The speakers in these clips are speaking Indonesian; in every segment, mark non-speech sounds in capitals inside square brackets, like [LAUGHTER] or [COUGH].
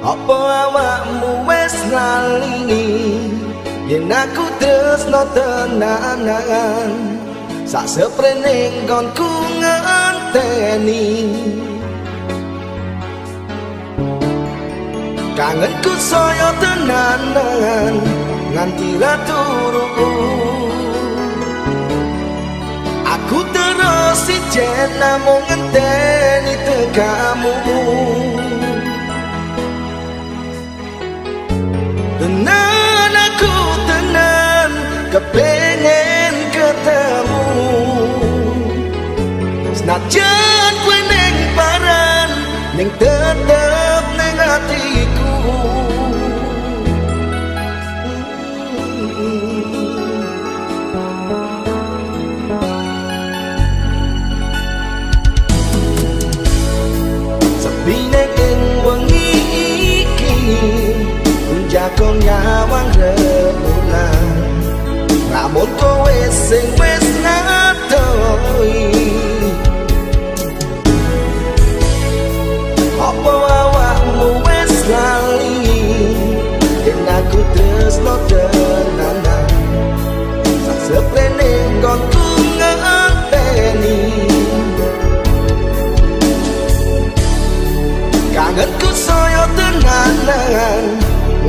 Apa awakmu wes lali Yen aku tresno no tenanan Sak seprene gonku ngeteni Kangenku soyo tenanan Nganti turu. Aku terus si jen namu ngeteni Aku terus si jen namu ngeteni Tenan aku tenan kepengen ketemu. Senajan kue neng paran neng tetap neng hatimu nyawang rebulan. Namun kowe sing wis ngadoi. Apa awakmu wis lali? Yen aku tresno tenanan Sasepene ngonku ngenteni Kangenku soyo tenanan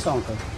atenção, cara.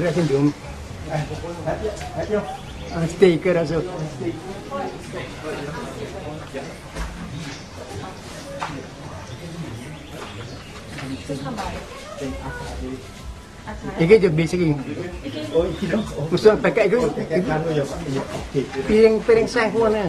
Asin dum. Ah, stiker alltså. Iki je basic iki. Gusto pakai itu. Piring piring sah kuana.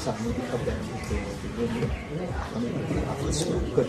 ya, sami di kabar itu itu kami harus ikut.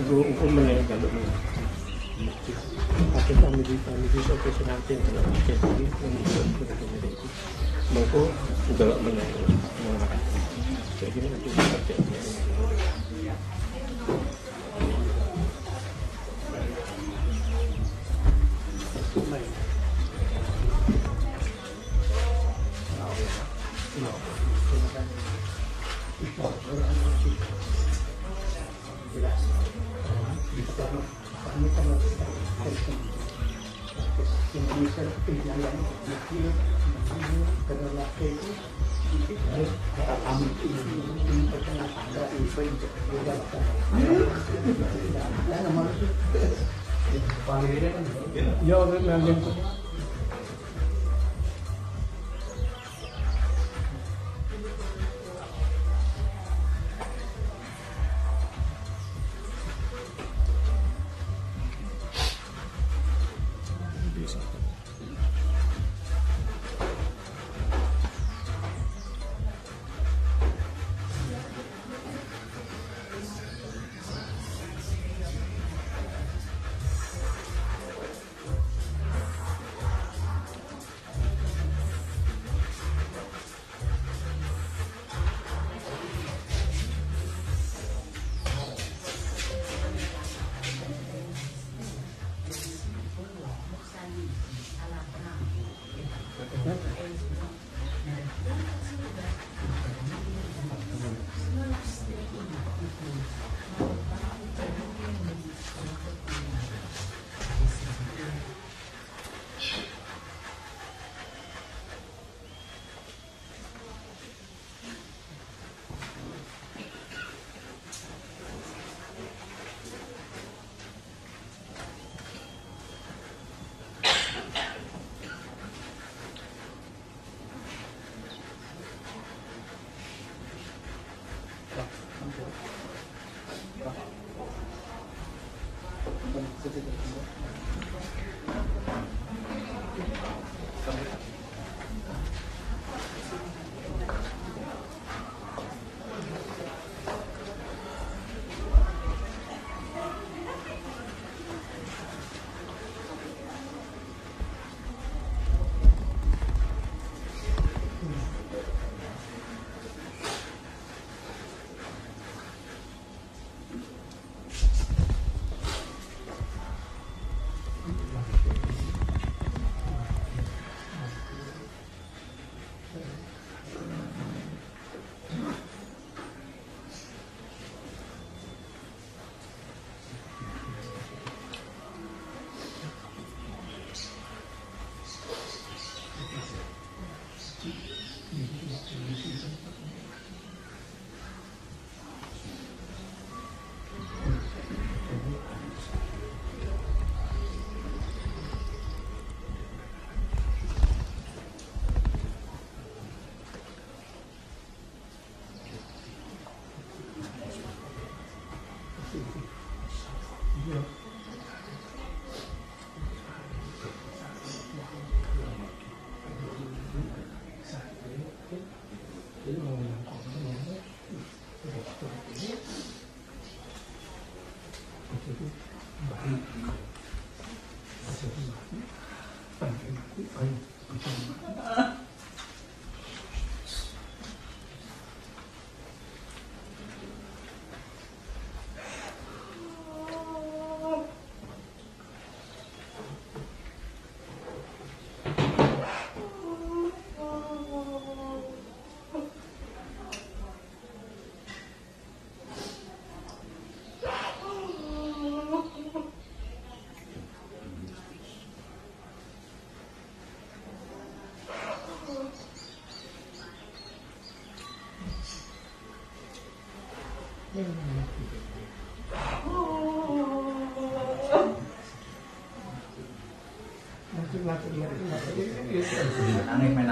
Untuk untuk mengenai kalau apa kami di kami di satu senantin kalau kita ini jadi nanti kita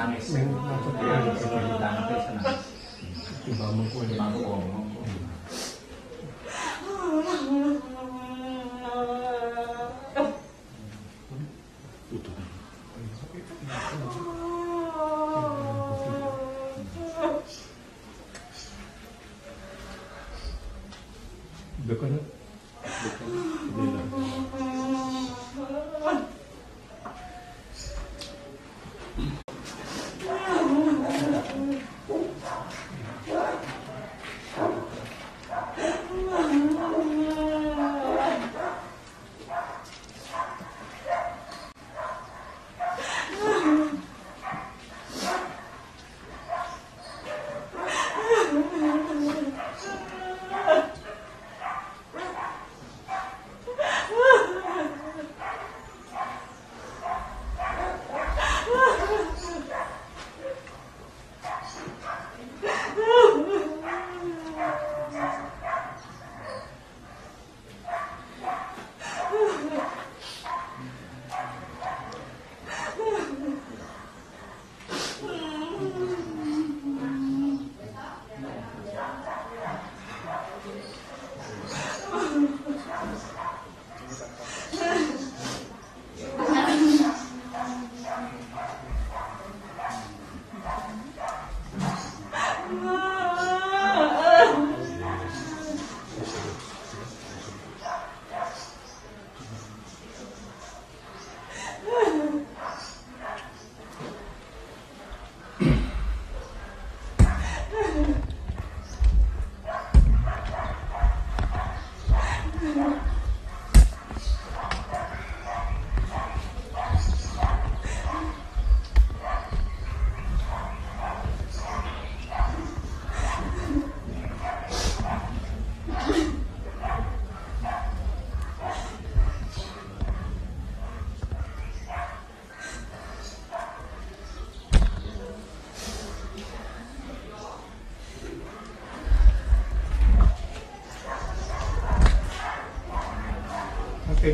Nice.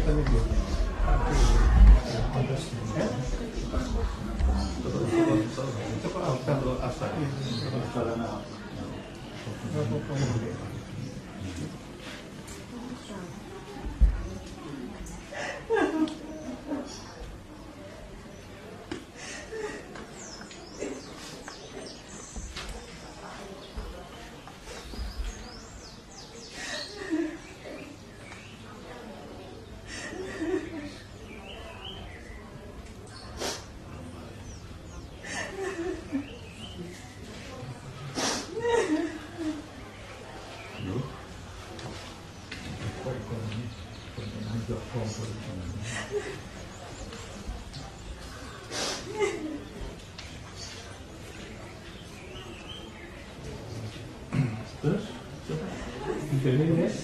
que. intermedias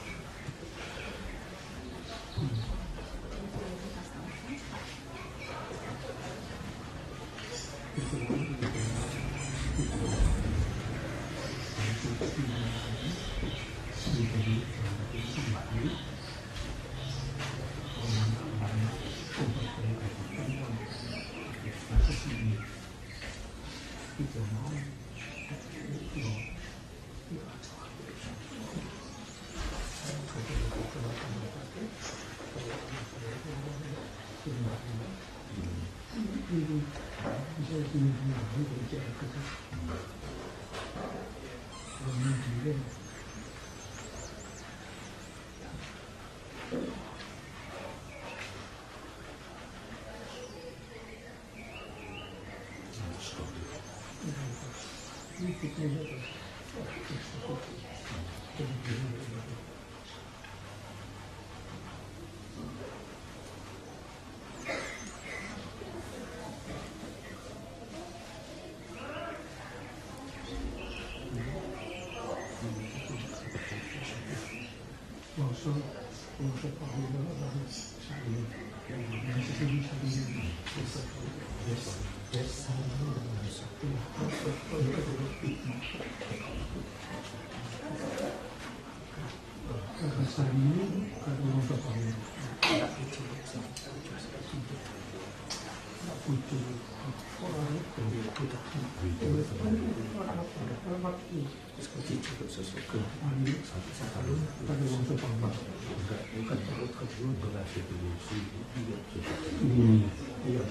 कितनी है Bukan perut kedua berhasil diuji Iya,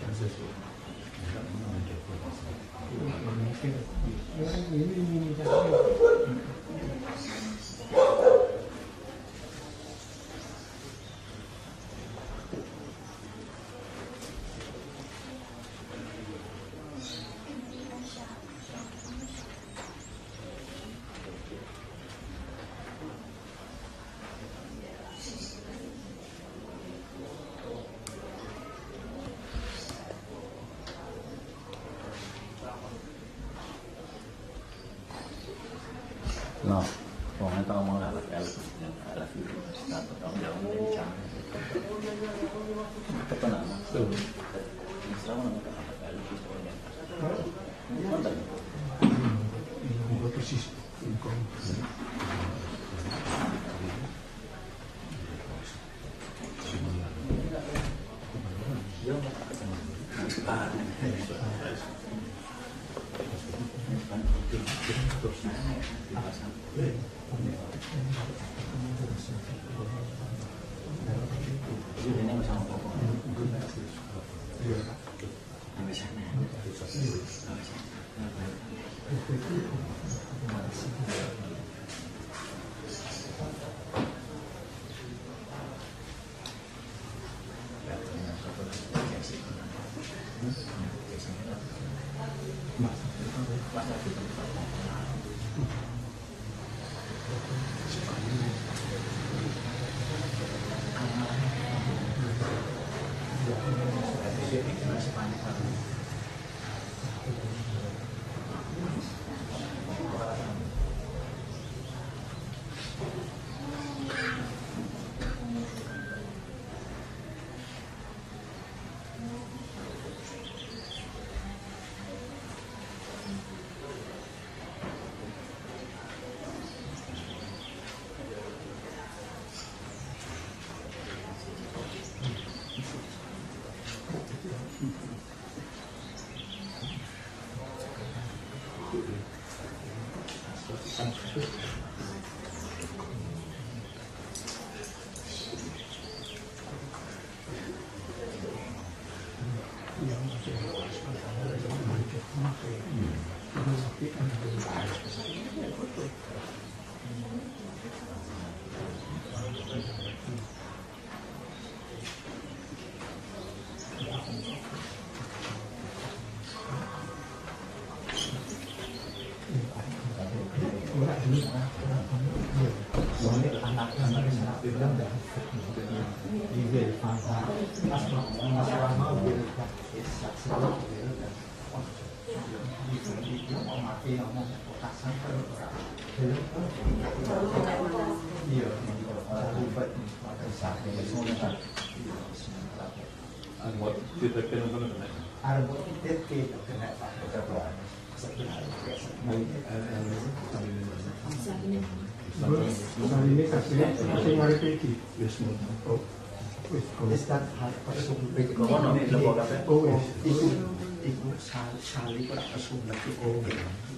أشوف لك القرون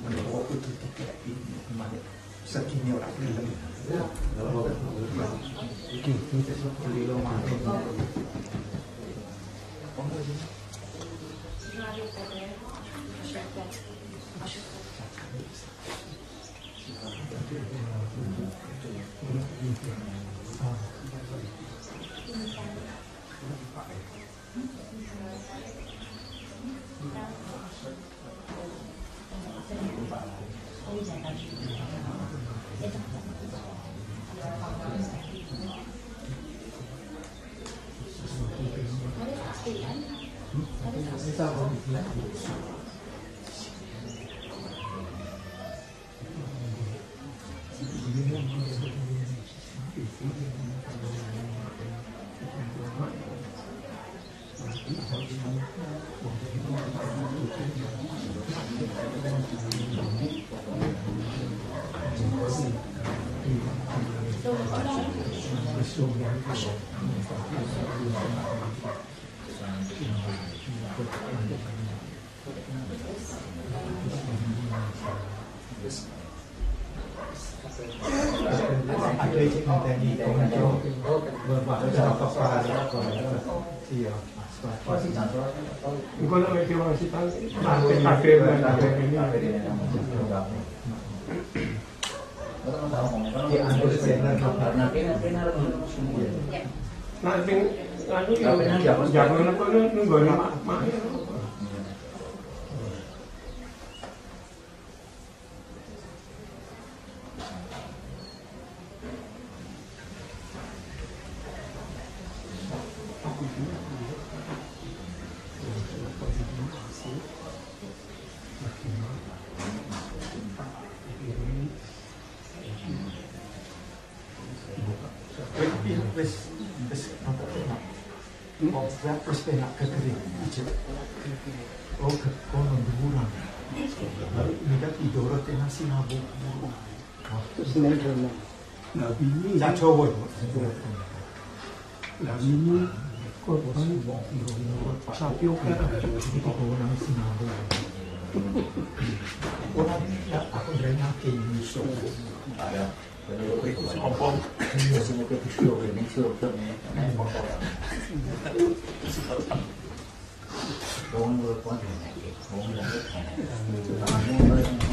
من هو كنت تحكي سكيني وعقلي لا لا لا Iya. Engko nek wedi wong sitan ate kabeh kabeh ini. Nah sing anu ya jangan mak mak. 그냥 저거 이 거. 나중에 그걸 보면 뭐 이거 이거 다 삐옥해가지고 이거 보고랑 쓰나 고. 보라는 야 아까 내가 게 있는 수. 아 야. 뻥 뻥. 그래서 뭐 그렇게 필요가 있는 수 없다 네. 좋은 걸 꺼내 네. 좋은 걸 꺼내 네.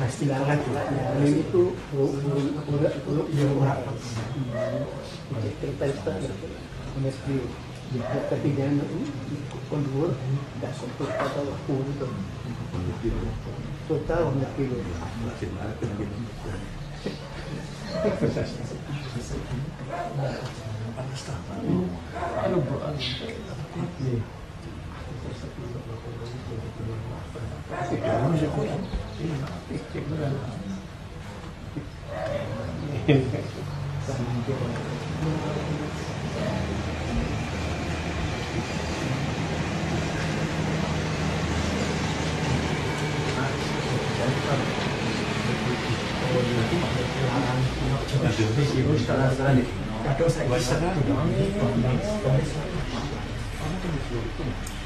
Kelet juga. Yang itu Iya, orang. terpesta mesti ketiga kondur tidak sempat kata waktu itu total mesti Gracias.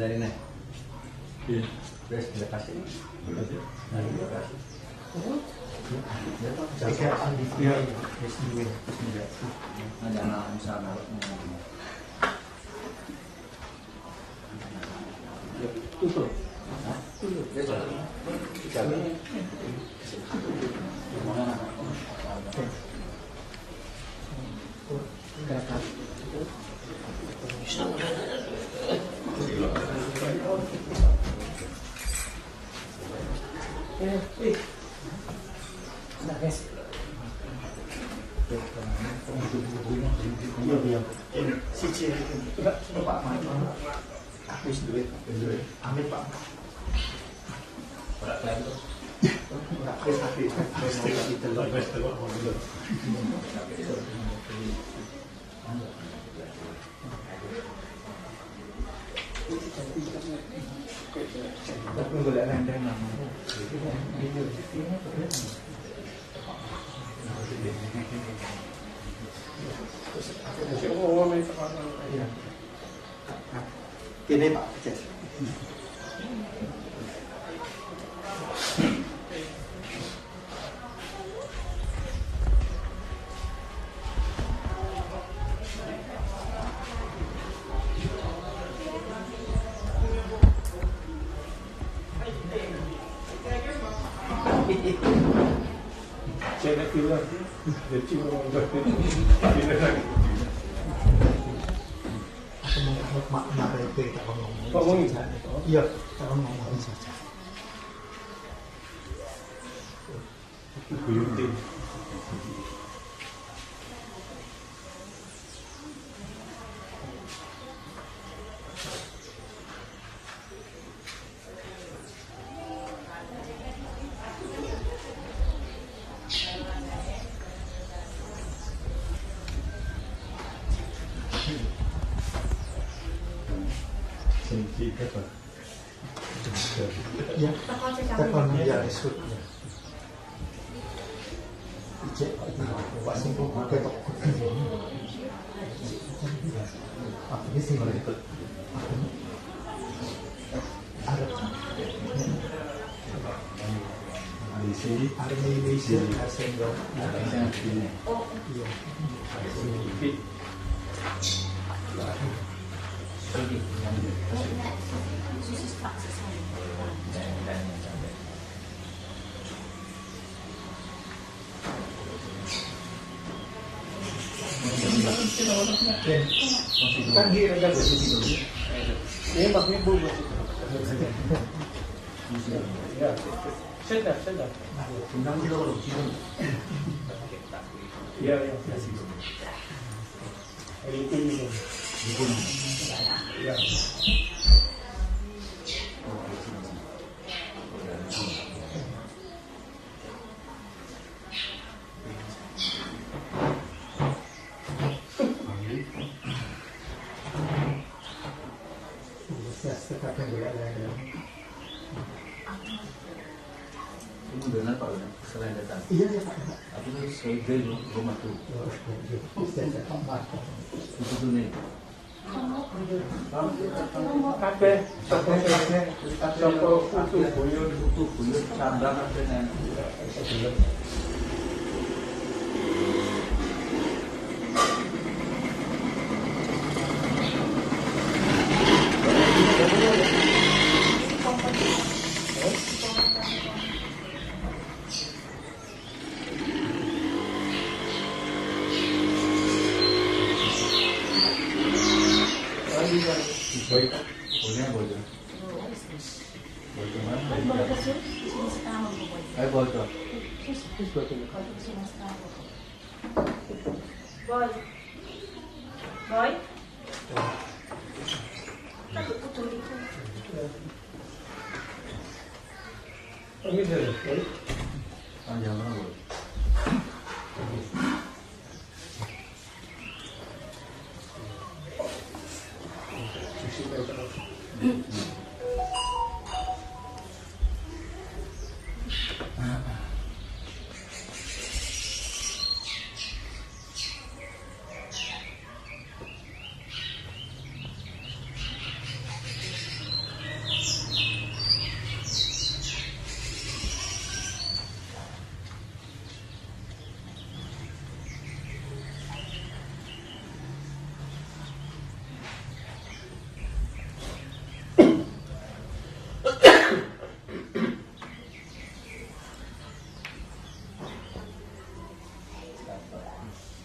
dari nih iya. Terus kita kasih. Iya. Terima kasih. Iya. Iya. Ken. Kan here ada di sini. Dia pakai bumbu. Sedap, sedap. Undang kita kalau kita. Ya, ya. Ini ini. Ya. Buyut cambang apa nih? Boleh, boleh. Boleh mana? Ayo boleh. Boy. Boy. Ini dia. Panjang mana boleh?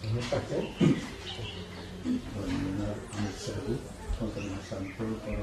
Ini pakai. benar anak seru konten sampul para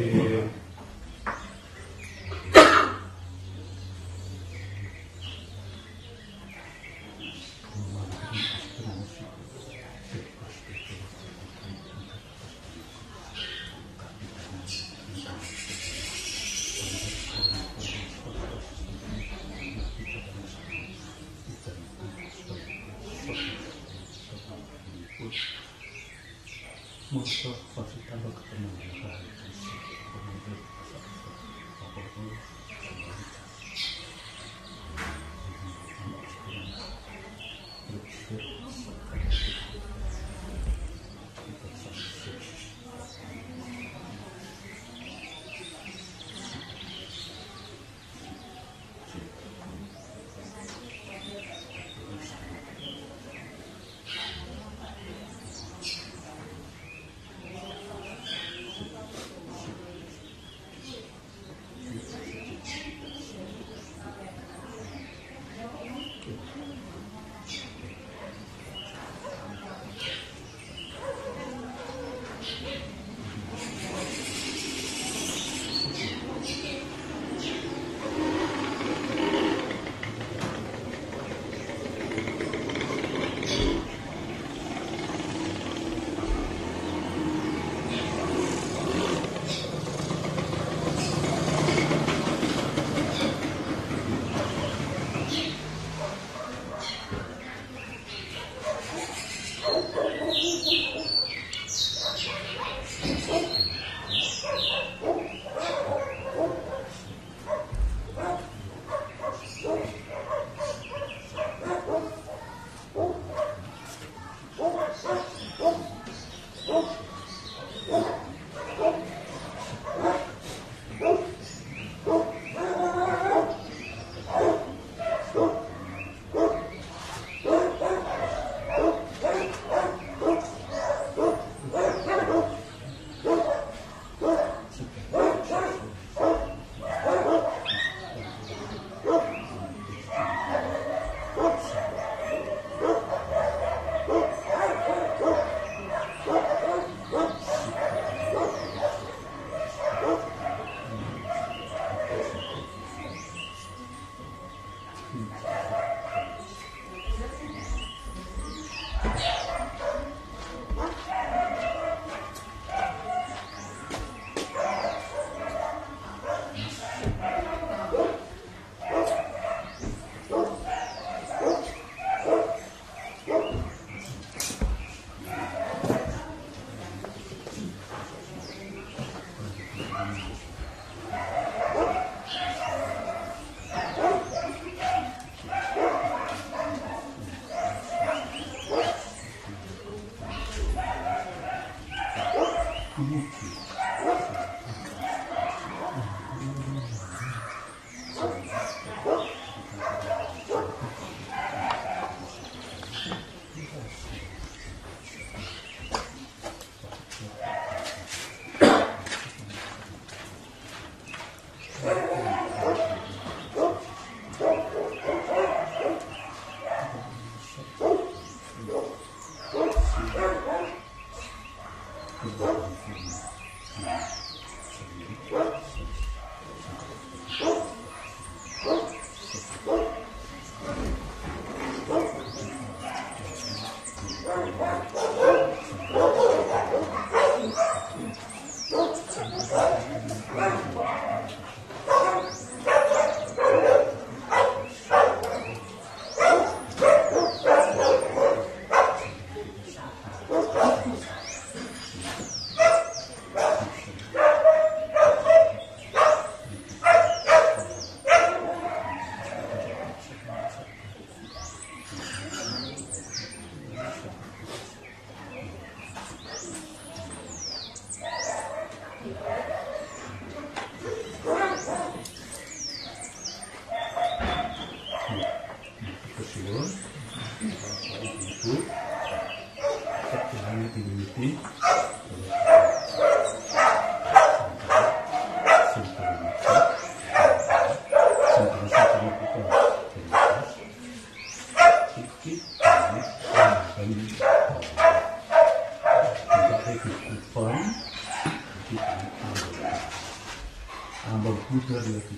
eh, Good luck.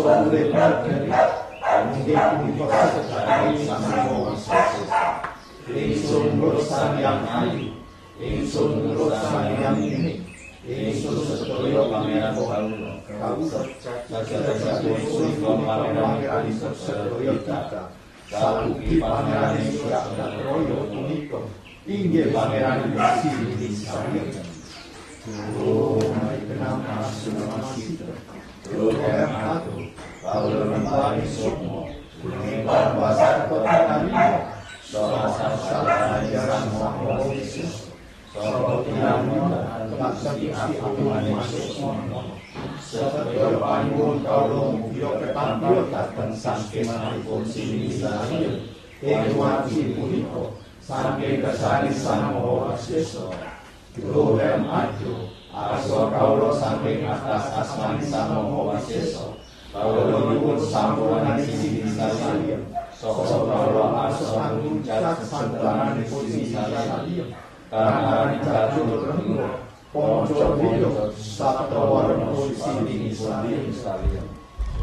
Suande Prakrita, Andikum dateng saking manipun sini saya. Ing wati punika saking kesani Sang Maha Sesa. Luhem aju aso kawula saking atas asmani Sang Maha Sesa. Kawula nyuwun sampuran sini saya. Soho kawula aso ngucap sesentangan sini saya. Karena dicatur Ponco Video Sabto Warno Sini Salian Salian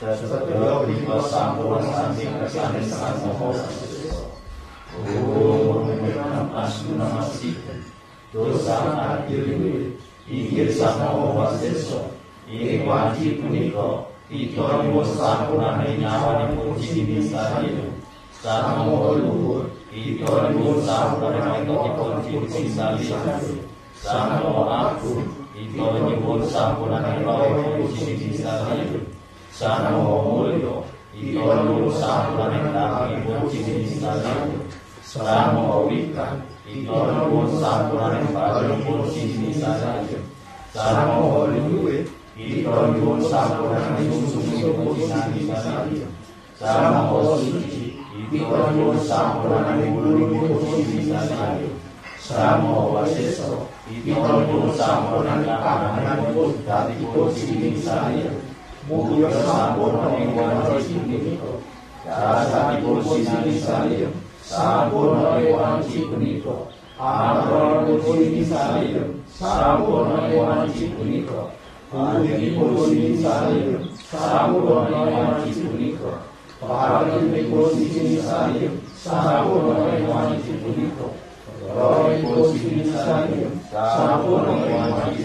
125 sampo santing kesane sampo Om namastu namasti dosa sama waseso ini wajib punika Itorimo sampunane puji disarino Samo luhur aku Ito nyuwun sampunane kangipun sini sayo Samoho wikan Ito nyuwun sampunane pagupun sini sayo Samoho luwe Ito nyuwun sampunane sungsungipun sini sayo Samoho suci Ito nyuwun sampunane mulipun sini sayo Samoho waseso Ito nyuwun sampunane kahananipun datipun sini sayo Mugia sampun ing wanci punika. Dasaripun sini sayo sampun ing wanci punika. Amron sini sayo sampun ing wanci punika. Pulinipun sini sayo sampun ing wanci punika. Parinipun sini sayo sampun ing wanci punika. Rohipun sini sayo sampun ing wanci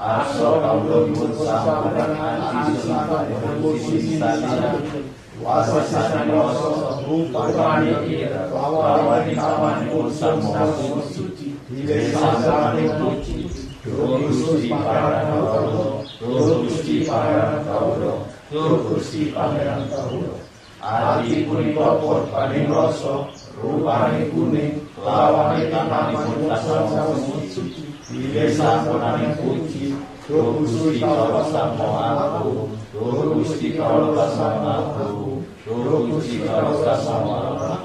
Asa kawulun sampurang anji sinta berkusi sinta Wasa sinta nyoso Bukurani ira Kawani kawan kursa moho suci Hibe sasa kawani kuci Kursi para kawulo Kursi para kawulo Kursi para kawulo Adi kuniko korpani rosso Rupani kuning Kawani kawan kursa moho suci 一切三宝那名菩提，多布施一朝三宝阿耨，多布施一朝三宝阿耨，多布施一朝三宝阿耨。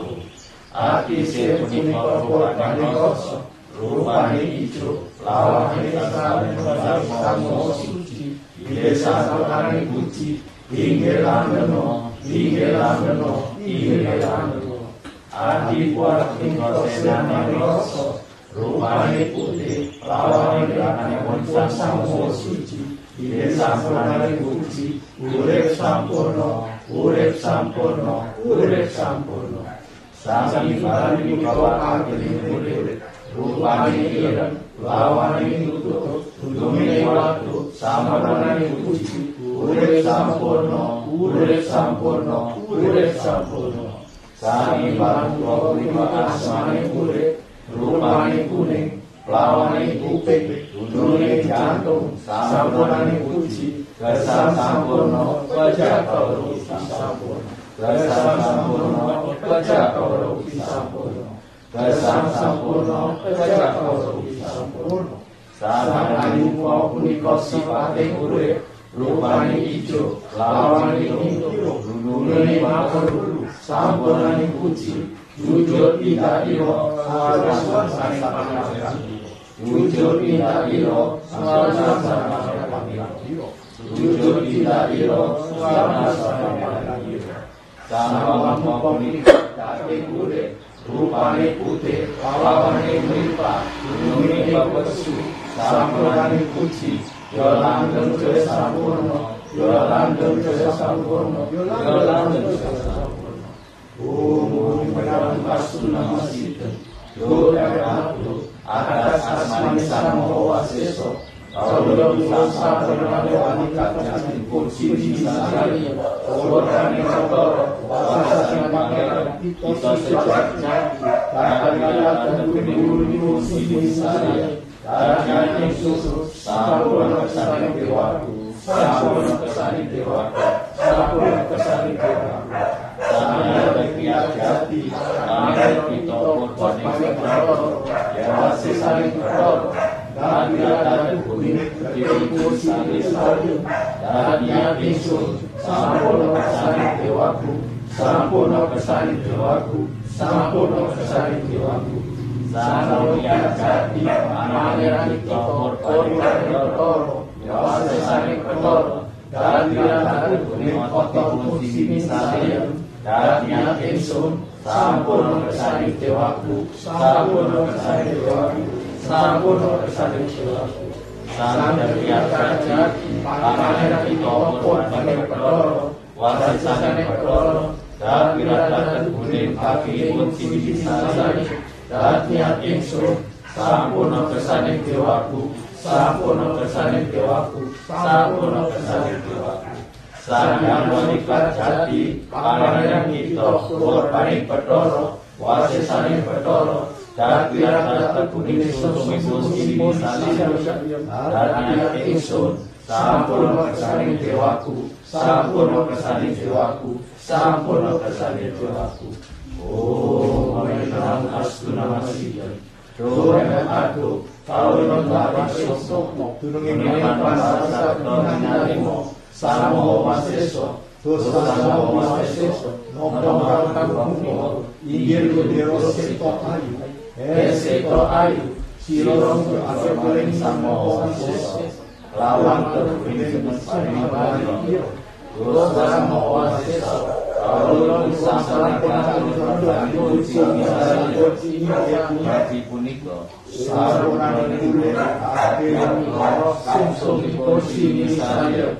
阿毗舍夫尼婆诃阿难提多娑，如来一咒，拉瓦尼萨萨尼婆萨摩诃摩诃提，一切三宝那名菩提，毗耶拉那诺，毗耶拉那诺，毗耶拉那诺，阿毗婆诃尼婆舍那尼多娑。rupane putih lawang dilakonipun kuasa mung suci. Yen sampurnane kuci urip sampurna urip sampurna urip sampurna. Sami parani kawa kali urip. Rupane ireng lawane nutup dumene waktu sampurnane kuci urip sampurna urip sampurna urip sampurna. Sami parani kawa asmane urip. rupane kuning, plawane kuping, gunune jantung, sampurane uji, dasar sampurna, pecah kau rupi dasar sampurna, pecah kau rupi dasar sampurna, pecah kau rupi sampurna. kau puniko sifate kure, rupane ijo, plawane kuning, gunune makar bulu, sampurane uji, yo langgeng jaya sampurna. Umum menang pasuna masjid, yo eratu, atas asmani samo waseso, Kaulo bisa sampurna wanita jatin puji bisa sekali, Orani kotoro, wasasani pangeran, kita sejati, Kakak dan bumi puji bisa Karena Yesus, sampurna kesani dewaku, sampurna kesani dewaku, sampurna kesani dewaku. Saya berpihak jati, agar kita korban yang berdoa, ya masih saling berdoa. Dan diriku sini saling, dan dia Yesus, sampurna kesani dewaku, sampurna kesani dewaku, sampurna kesani dewaku. Sano yang jadi pangeran kita korban bertoro Yawase saling bertoro Dan dia dari kuning kotor kursi misalnya Dan dia insun Sampun bersani dewaku Sampun bersani dewaku Sampun bersani dewaku Sana dia jadi pangeran kita korban bertoro Wase saling bertoro Dan dia dari kuning kaki kursi misalnya Datnya ingsun, sampurna kesaning dewaku, sampurna kesaning dewaku, pedoro, Datnya data kuning susu sini misalnya, Datnya ingsun, sampurna kesaning dewaku, sampurna kesaning dewaku, sampurna kesaning dewaku. Oh, menang astuna masih Tuhan aku, kau nonton sosokmu, mengenai pasal nonarimo, samo waseso, waseso, lawan sarunan ini akhir sumsum kunci misalnya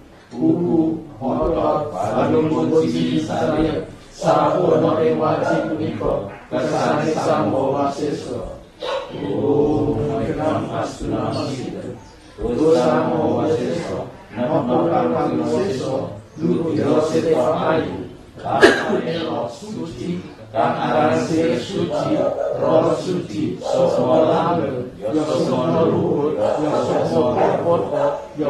buku, motor, pada posisi saya, sapu nore wajib punika, kesane samo wasiso. Oh, mereka asuna masih, dosa mo wasiso, nopo kang wasiso, Lutiro seto ayu, kang elo suci, kang aran se suci, roh suci, sosmo lambe, yo sosmo luhur, yo sosmo popoto, yo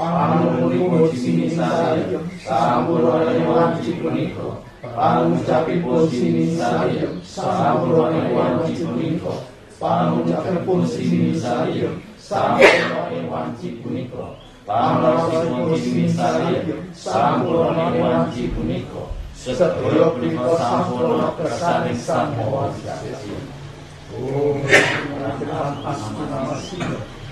wajib punika panulipun sinisariem sampurna wanci punika pangucapipun sinisariem sampurna wanci punika pangucapipun sinisariem sampurna wanci punika pangucapipun sinisariem sampurna wanci punika sedaya punika sampurna kersane sampurna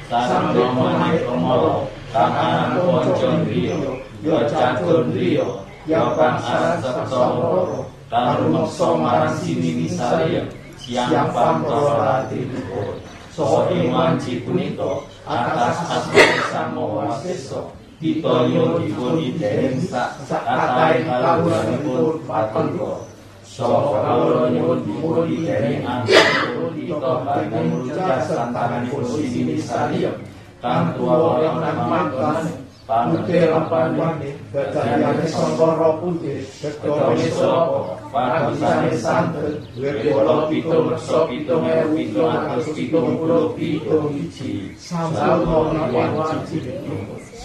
Sang Rama Nikomoro, Tangan Ponco Rio, Yo Catur Rio, Yo Pantoro Rati Lupur, So Iman Cipunito, Atas Asmi Samo Waseso, Tito Yo Dipun Iden Sak, Katai Kaluanipun Patiko, So Kaulo Nyun Sini Nisaya, Kang Sangkara Putih, Gedone Sopo, Pagisane Santen, Wekolo Pitung Rekso Pitung Ewu Pitung Atus Pitung Puluh Pitung Iji, Salmono Wajib.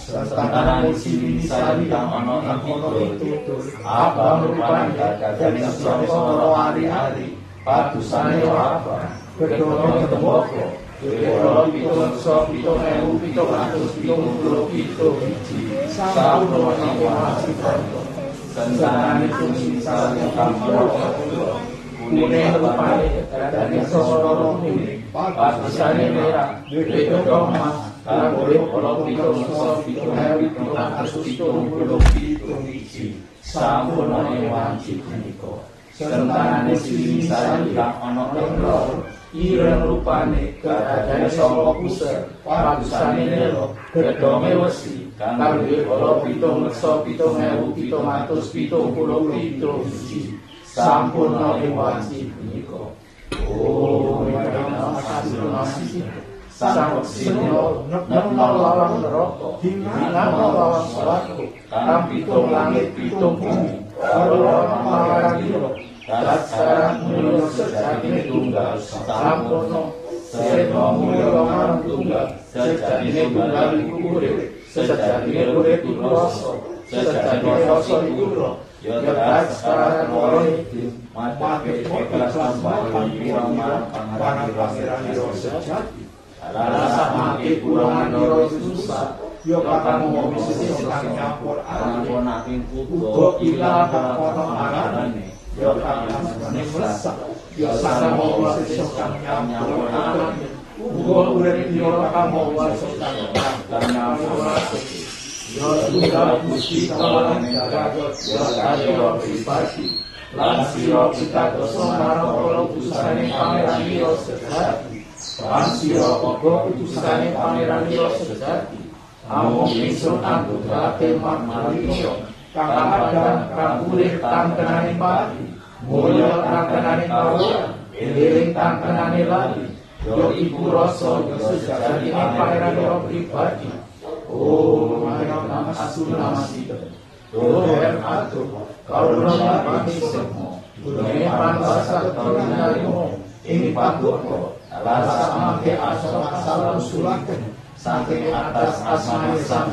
Santanan sini sari kang ono ing pitul, apa rupane gajayane Sangkara ari-ari, Padusane apa, Gedone Temboko, Wekolo pitung rekso pitung ewu pitung atus pitung puluh kuning, merah, so ireng rupane gadane saka pusat padusane nelo gedhonge wesi kang urip ana pitung so pitung ewu pitung atus pitung puluh pitung iji sampun ing wanci punika. Oh, my God, sang sino nemno lawan neraka. Dinano lawan swarga kang pitung langit pitung bumi. Karo marang darat sarang mulya sejatine tunggal sampurno seno mulya marang tunggal sejatine tunggal iku sejatine urip iku rasa. Sejatine rasa iku roh darat sarang mulya mati ikhlas sembah irama pangaran sejati. Rasa mati kurang ndoro susah yo kakang ngomong sisi kang nyampur ampun ing kudo ilang kono marane yo kakang nesak yo sareng ngomong sisi kang nyampur marane ugo urip yo kakang ngomong sisi kang nyampur yo sudah gusti kawan jagat yo kayo privasi lan sira kita dosa marang kula usane pangeran yo sejati Pansira uga utusane pangeran ira sejati. Amung ingsun anggotake marmarisa kang kadang kang urip tangkenane pati. Mulya tangkenane kawula, eling tangkenane lali. Yo iku rasa yo sejatine pangeran ira pribadi. Oh, manana asunamasi. Tuhan atuh, karuna mati semo. Dunia pantasat karunarimo, ing panggono rasa mangke asal asal usulaken saking atas asmane sang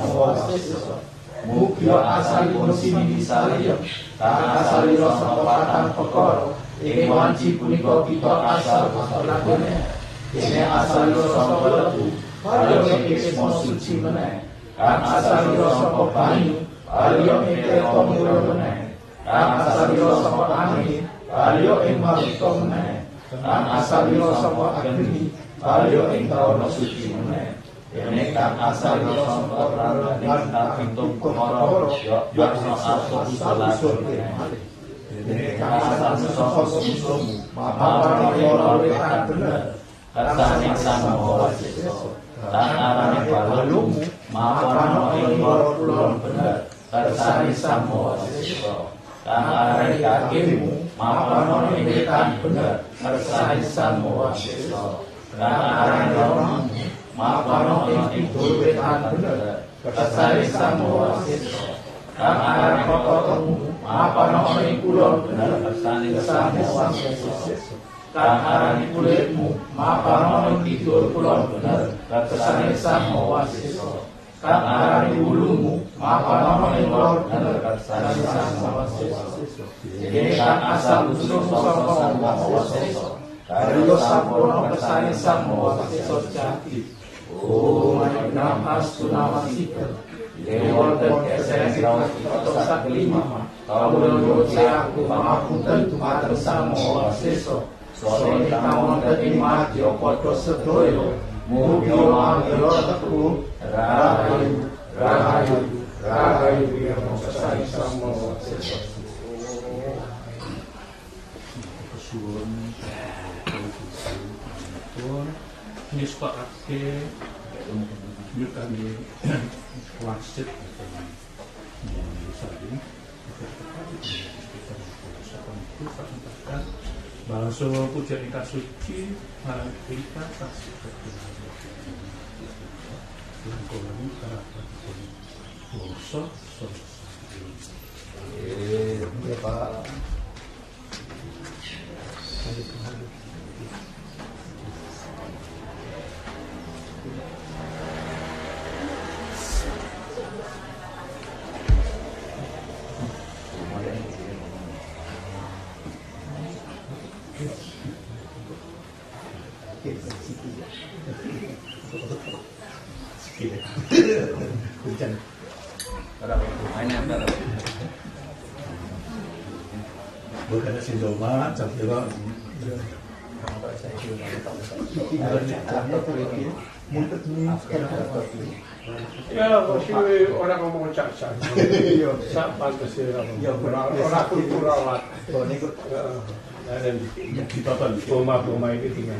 waseso mugi asalipun sini disarya kang asalira saka patang perkara ing wanci punika kita asal lakone dene asalira saka lebu kaya ismo suci meneh. Kang asalira saka banyu kaya ing tomulo meneh. Kang asalira saka angin kaya ing marito meneh. Kang asalira saka agni kaya ing kawana suci meneh Dene kang asalira saka pralane kang pitung perkara ya yaksa aso usulan Dene kang asalira saka sumsum maha ora kang bener Kersane sang maha wasiso Kang arane balung maha ing kulon bener Kersane sang maha wasiso Kang arane kakimu maha ing kang bener Kersane sang maha wasiso Kang arane romamu Mapano ing idul wetan bener Kesari samoa sito Kang arane kotomu Mapano ing kulon bener Kesani samoa sito Kang arane kulitmu Mapano ing idul kulon bener Kesani samoa wulumu mapana ing lor dan sang sawasesa dene kang asal usul sang sawasesa kaya sampurna kersane sang sawasesa jati Sak lima Kamu menurut aku nyepakake yuk kami wasit saling Bangsa pujian ingkang suci marang kita kasih Yang koloni karakter Bangsa Eh, ya Pak Sindoma, capira. Ya, pasti orang ngomong pantas ya orang kultural. Dan Ditonton. rumah-rumah ini tinggal.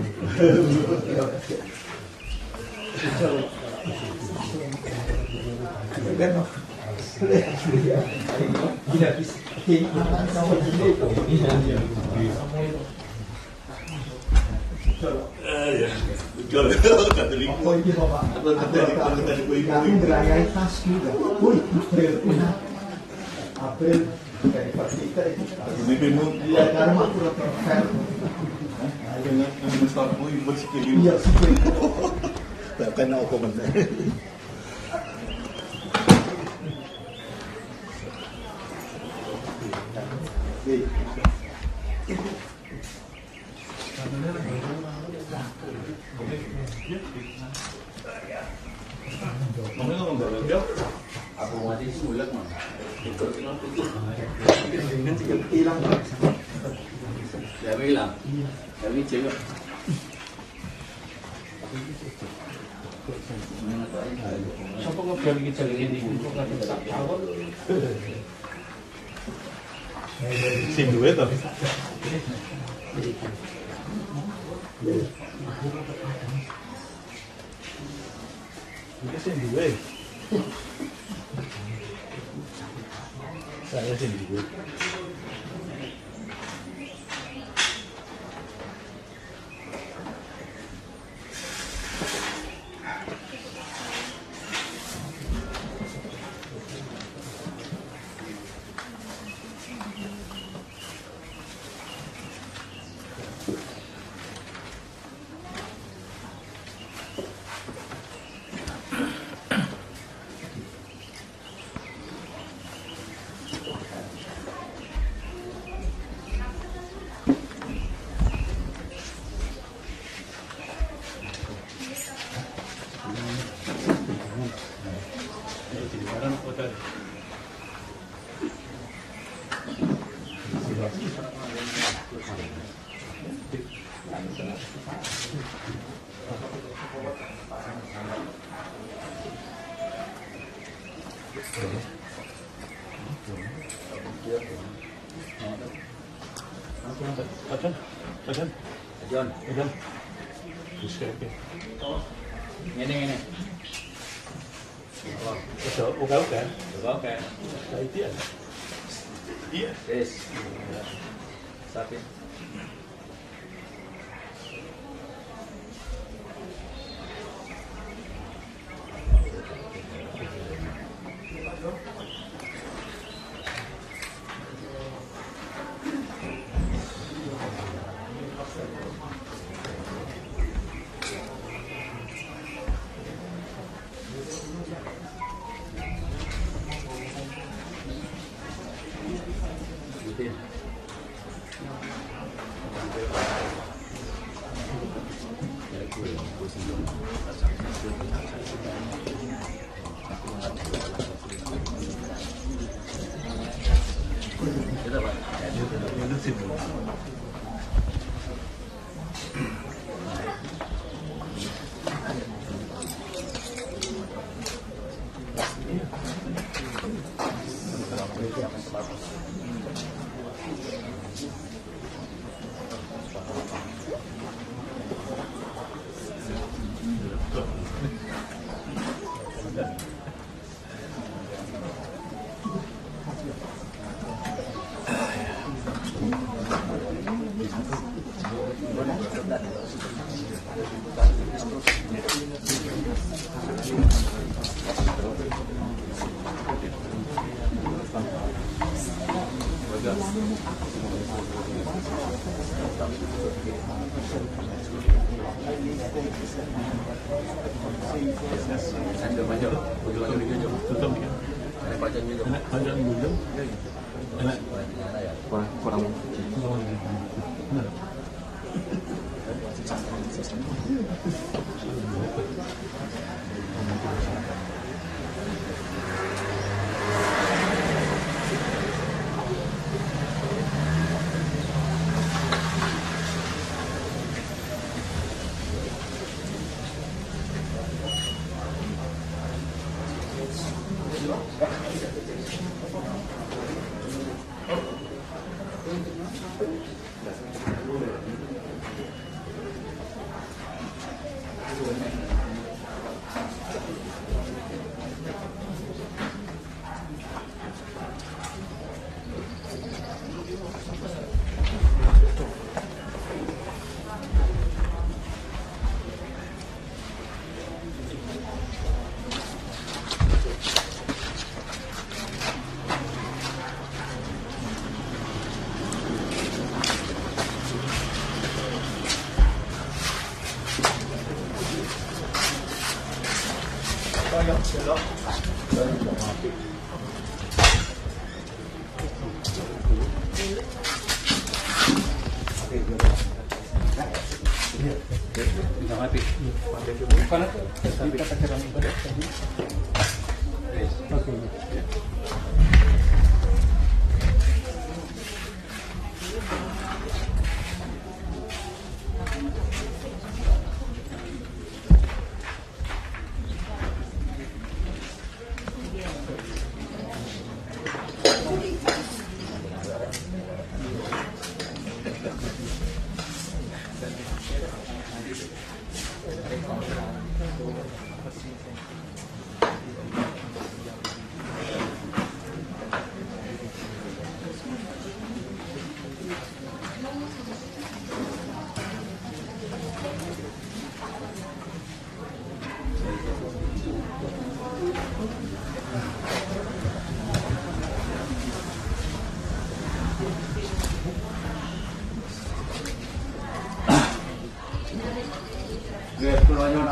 Tas juga. Wih, April puna. April dari kita itu. Iya, karena aku roteng fair. Iya, sih. Bahkan aku gì Aku mau mati sih mulak mah. Ikut ikut ikut. Nanti kita hilang. Dah hilang. Dah ni cewek. Siapa kau pergi cari ini? Kau kata tak tahu. Sing duwe to. Ini sing duwe. Saya sing duwe.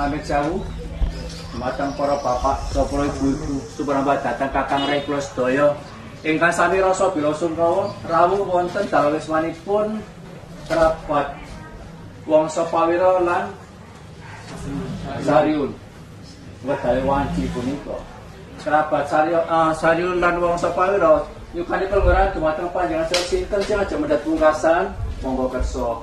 Kula nyuwun amit sewu. Matang para bapak, para ibu-ibu, suprambah datang Kakang kula sedaya. Ingkang sami rasa bila sungkawa rawuh wonten dalem wismanipun kerabat Wangsa Pawira lan Sariun. Wedale wanci punika. Kerabat Saryo, uh, Sariun lan Wangsa Pawira yukanipun ngurang dumateng panjenengan sinten sing aja medhat pungkasan monggo kersa.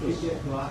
谢谢是吧？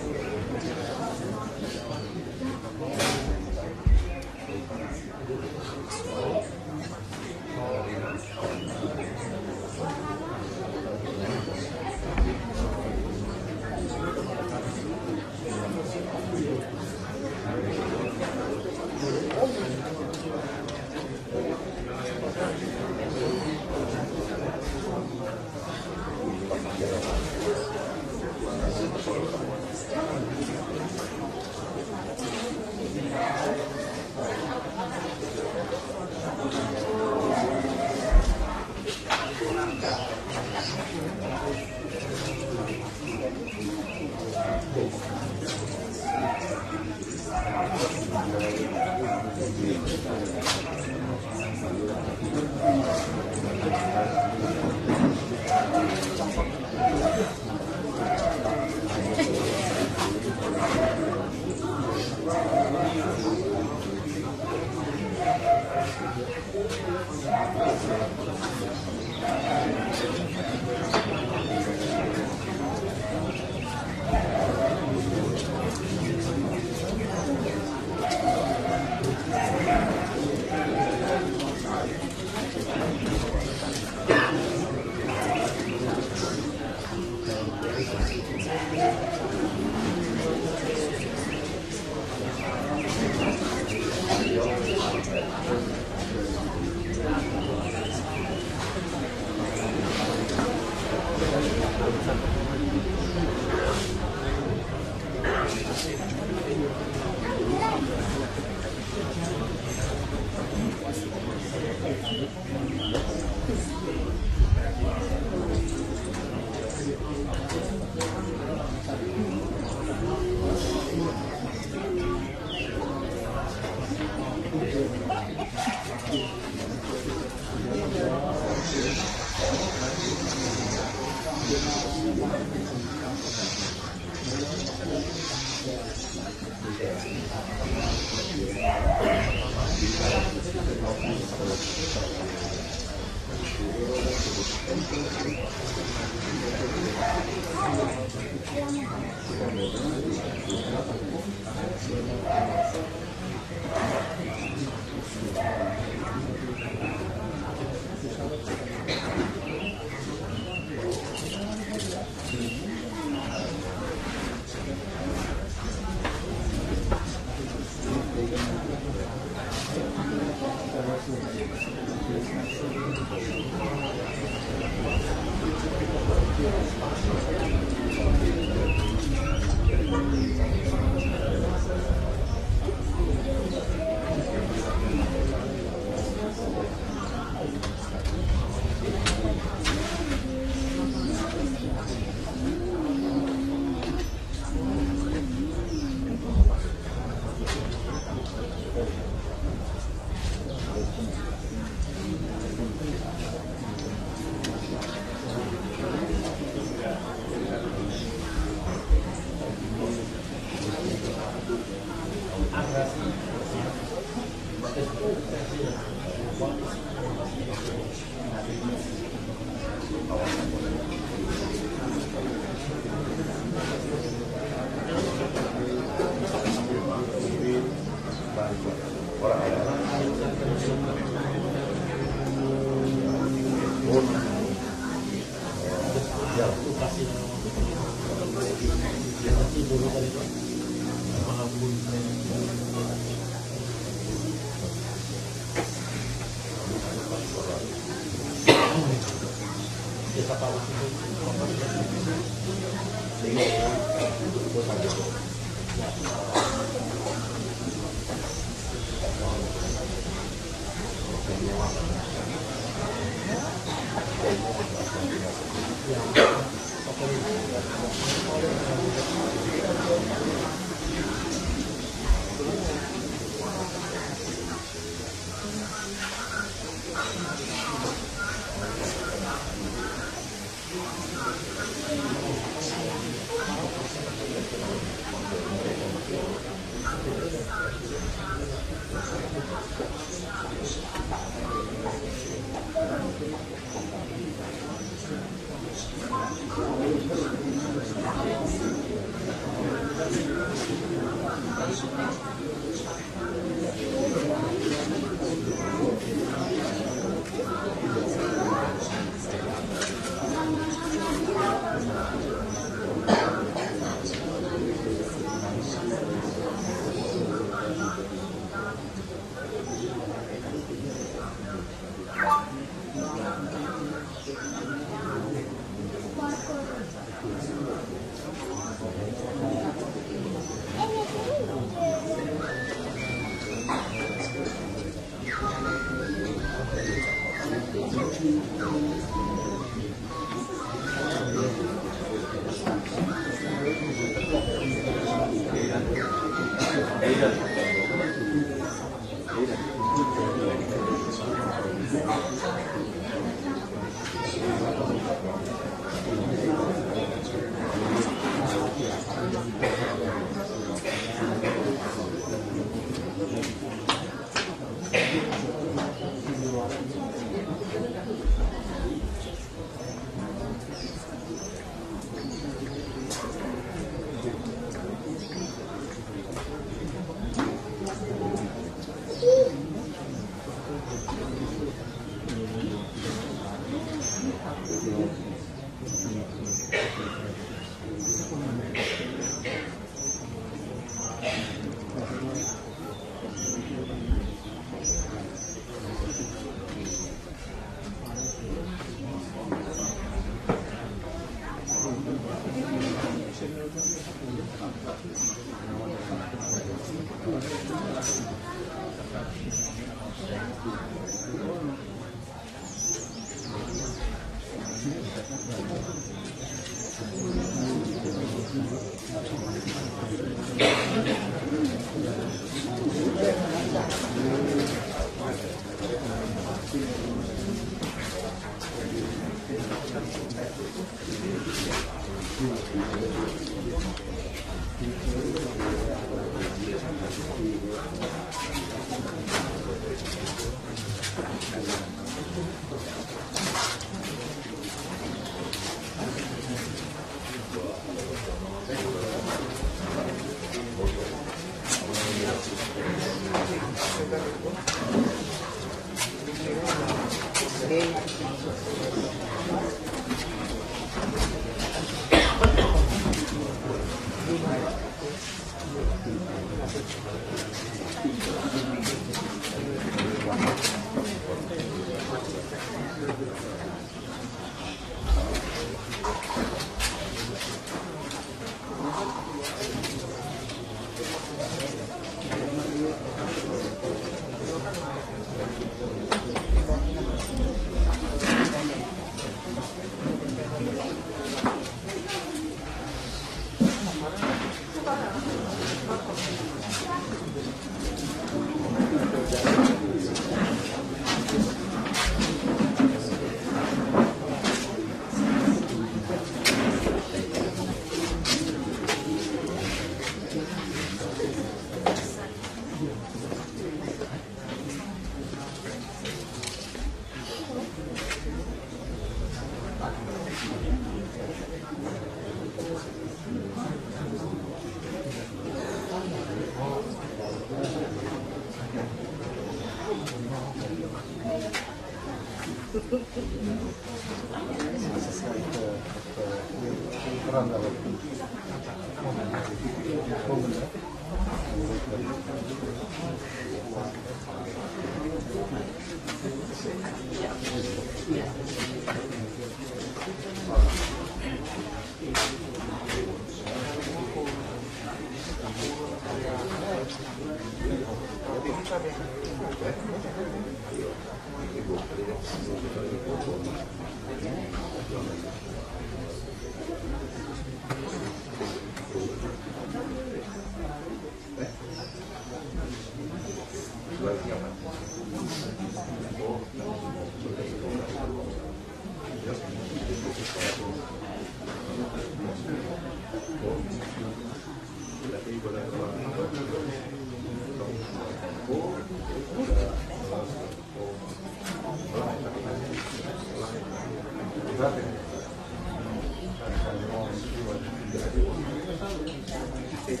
Thank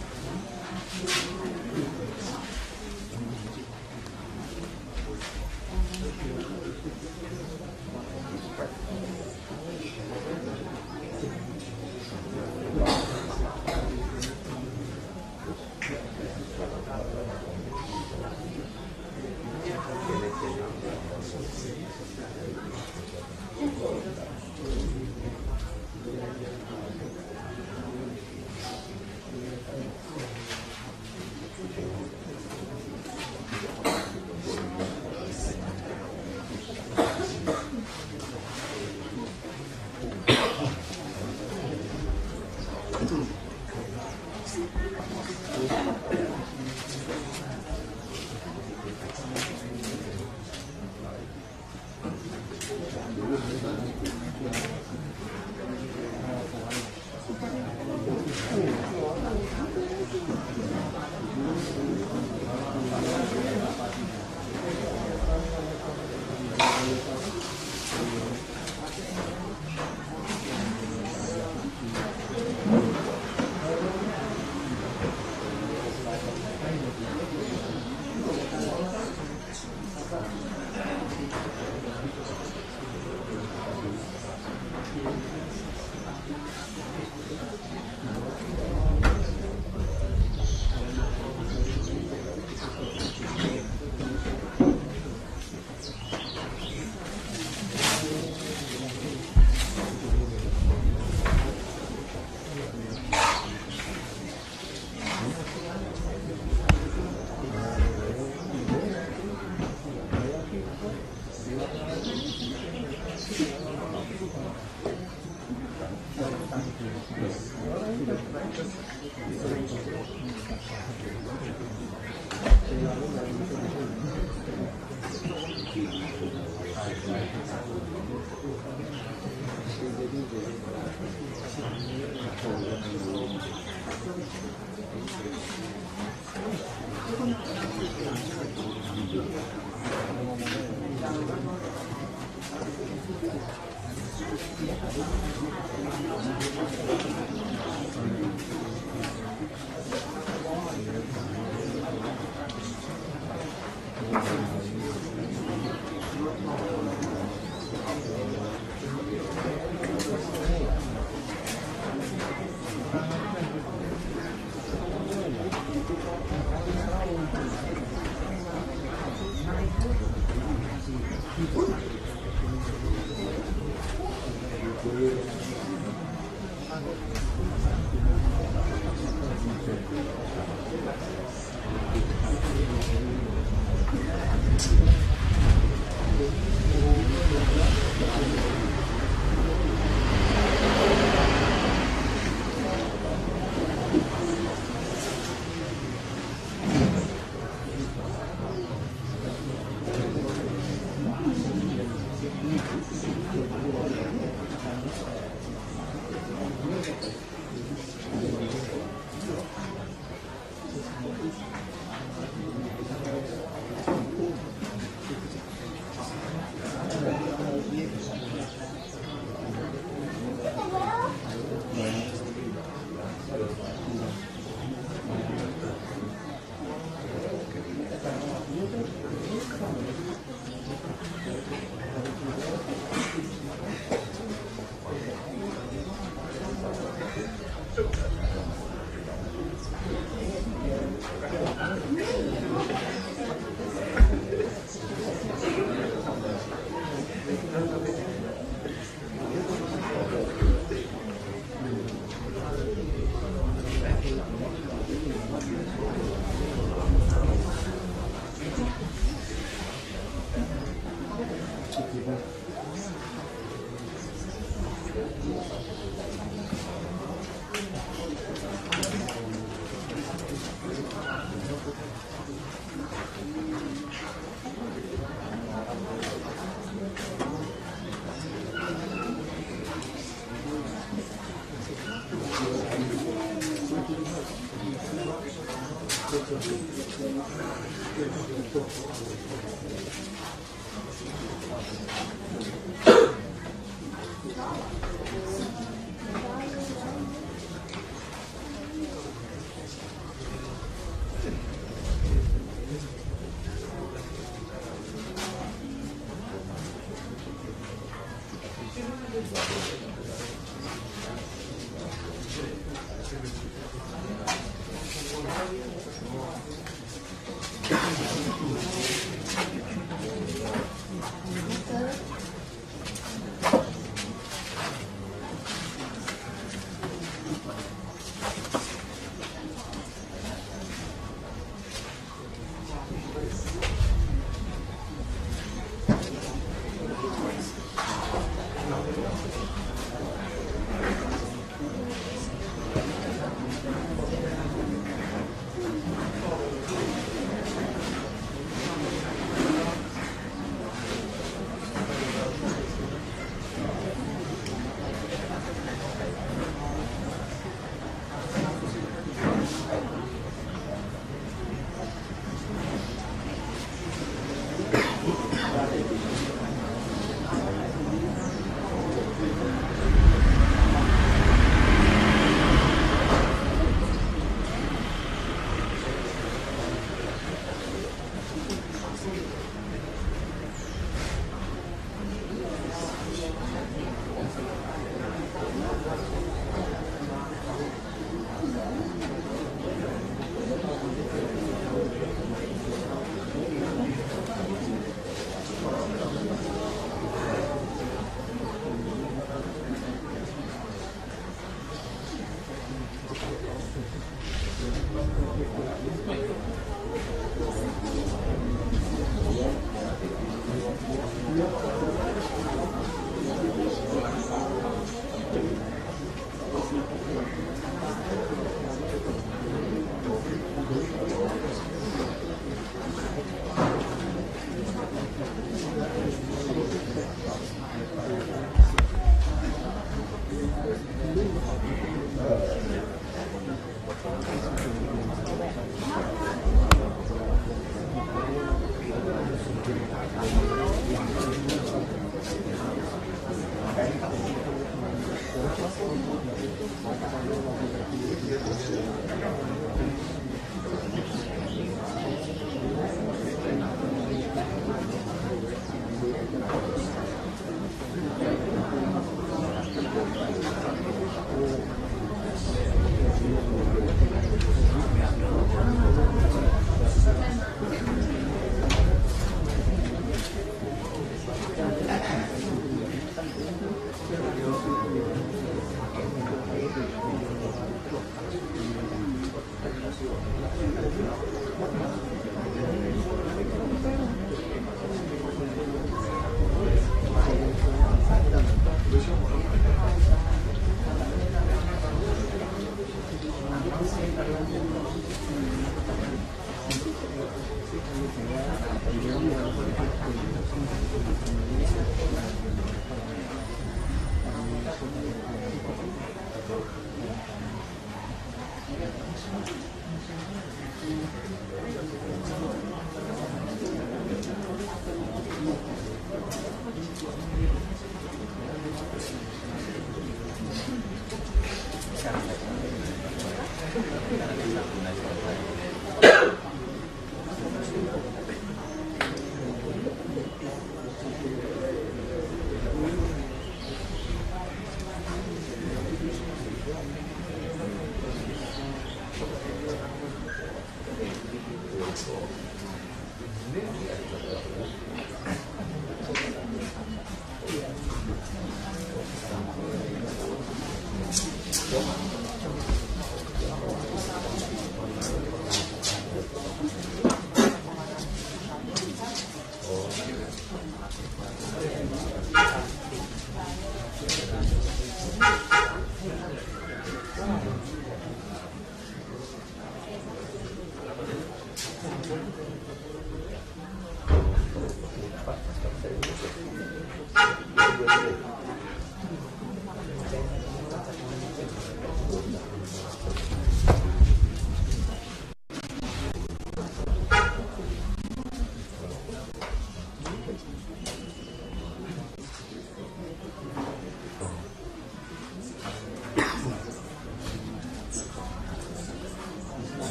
you.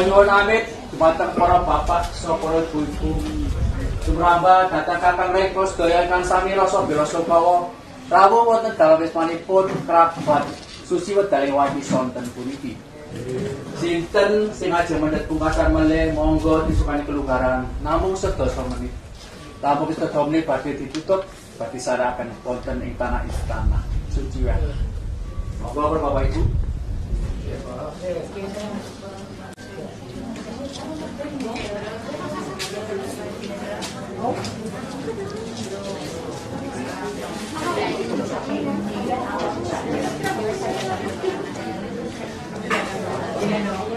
Kula nyuwun amit dumateng para bapak para ibu-ibu. Sumramba dhateng Kakang Reko sedaya ingkang sami rasa bela sungkawa rawuh wonten dalem wismanipun kerabat susi wedaling wati sonten puniki. Sinten sing ajeng mendhet pungkasan melih monggo disukani kelugaran namung sedasa menit. Tamu sedasa menit badhe ditutup badhe sarakaken wonten ing tanah istana suci wae. Monggo Bapak Ibu. Yeah.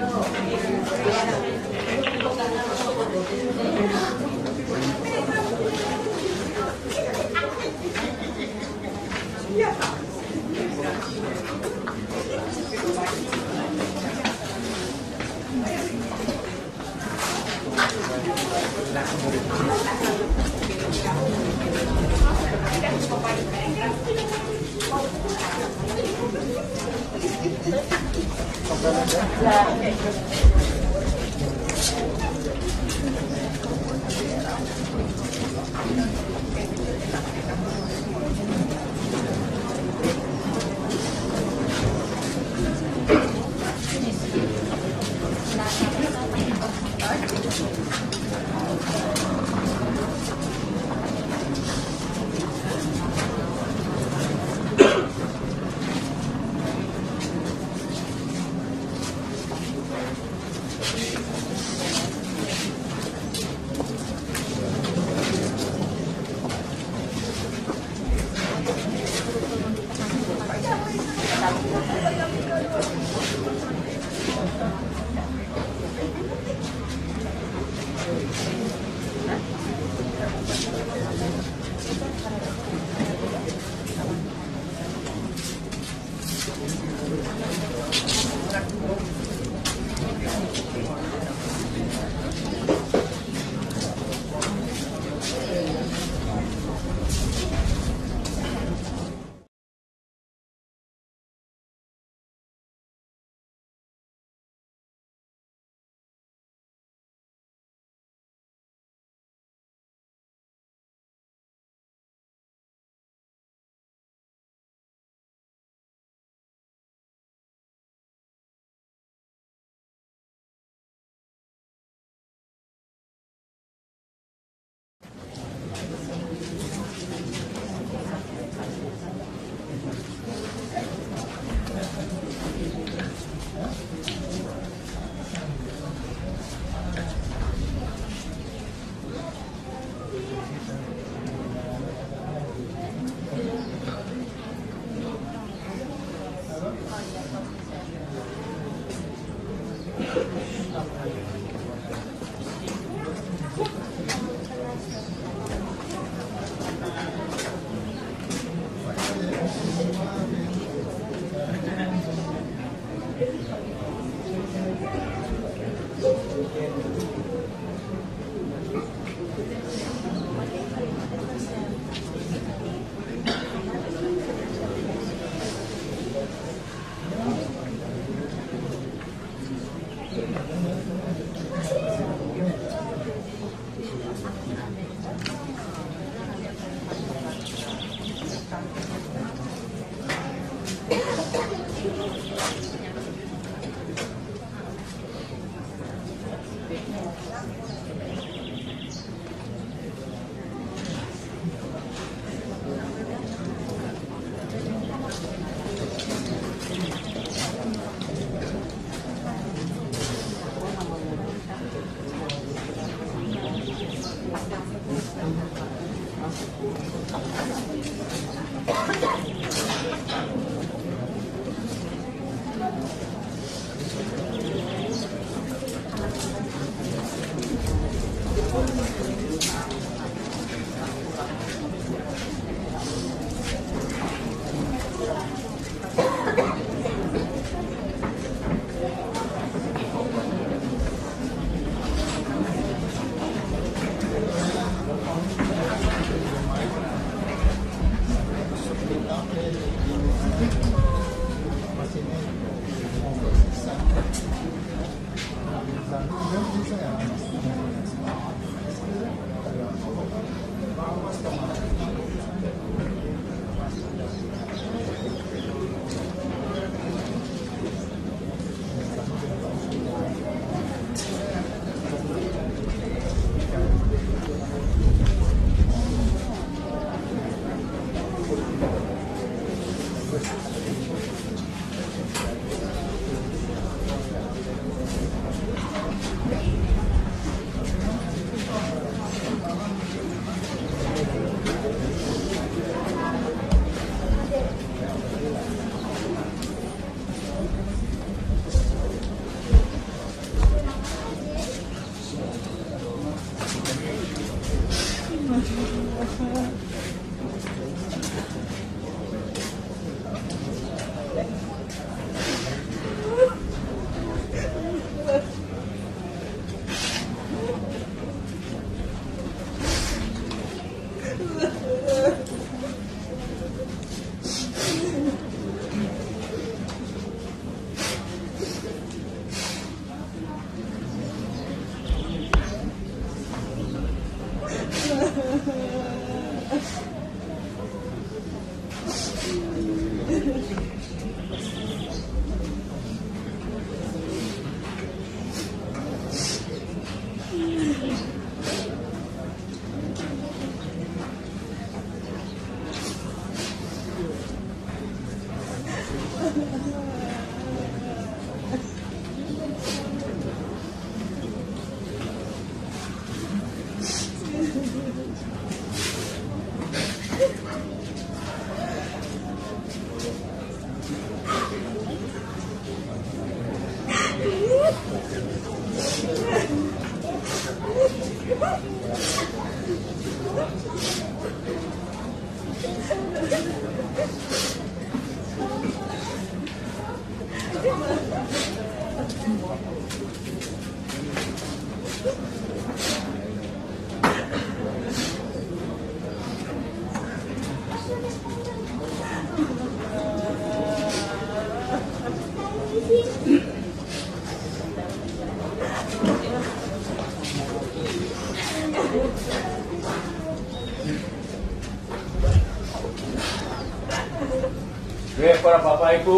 ಅವರ ಪಾಪಾಯಕ್ಕೂ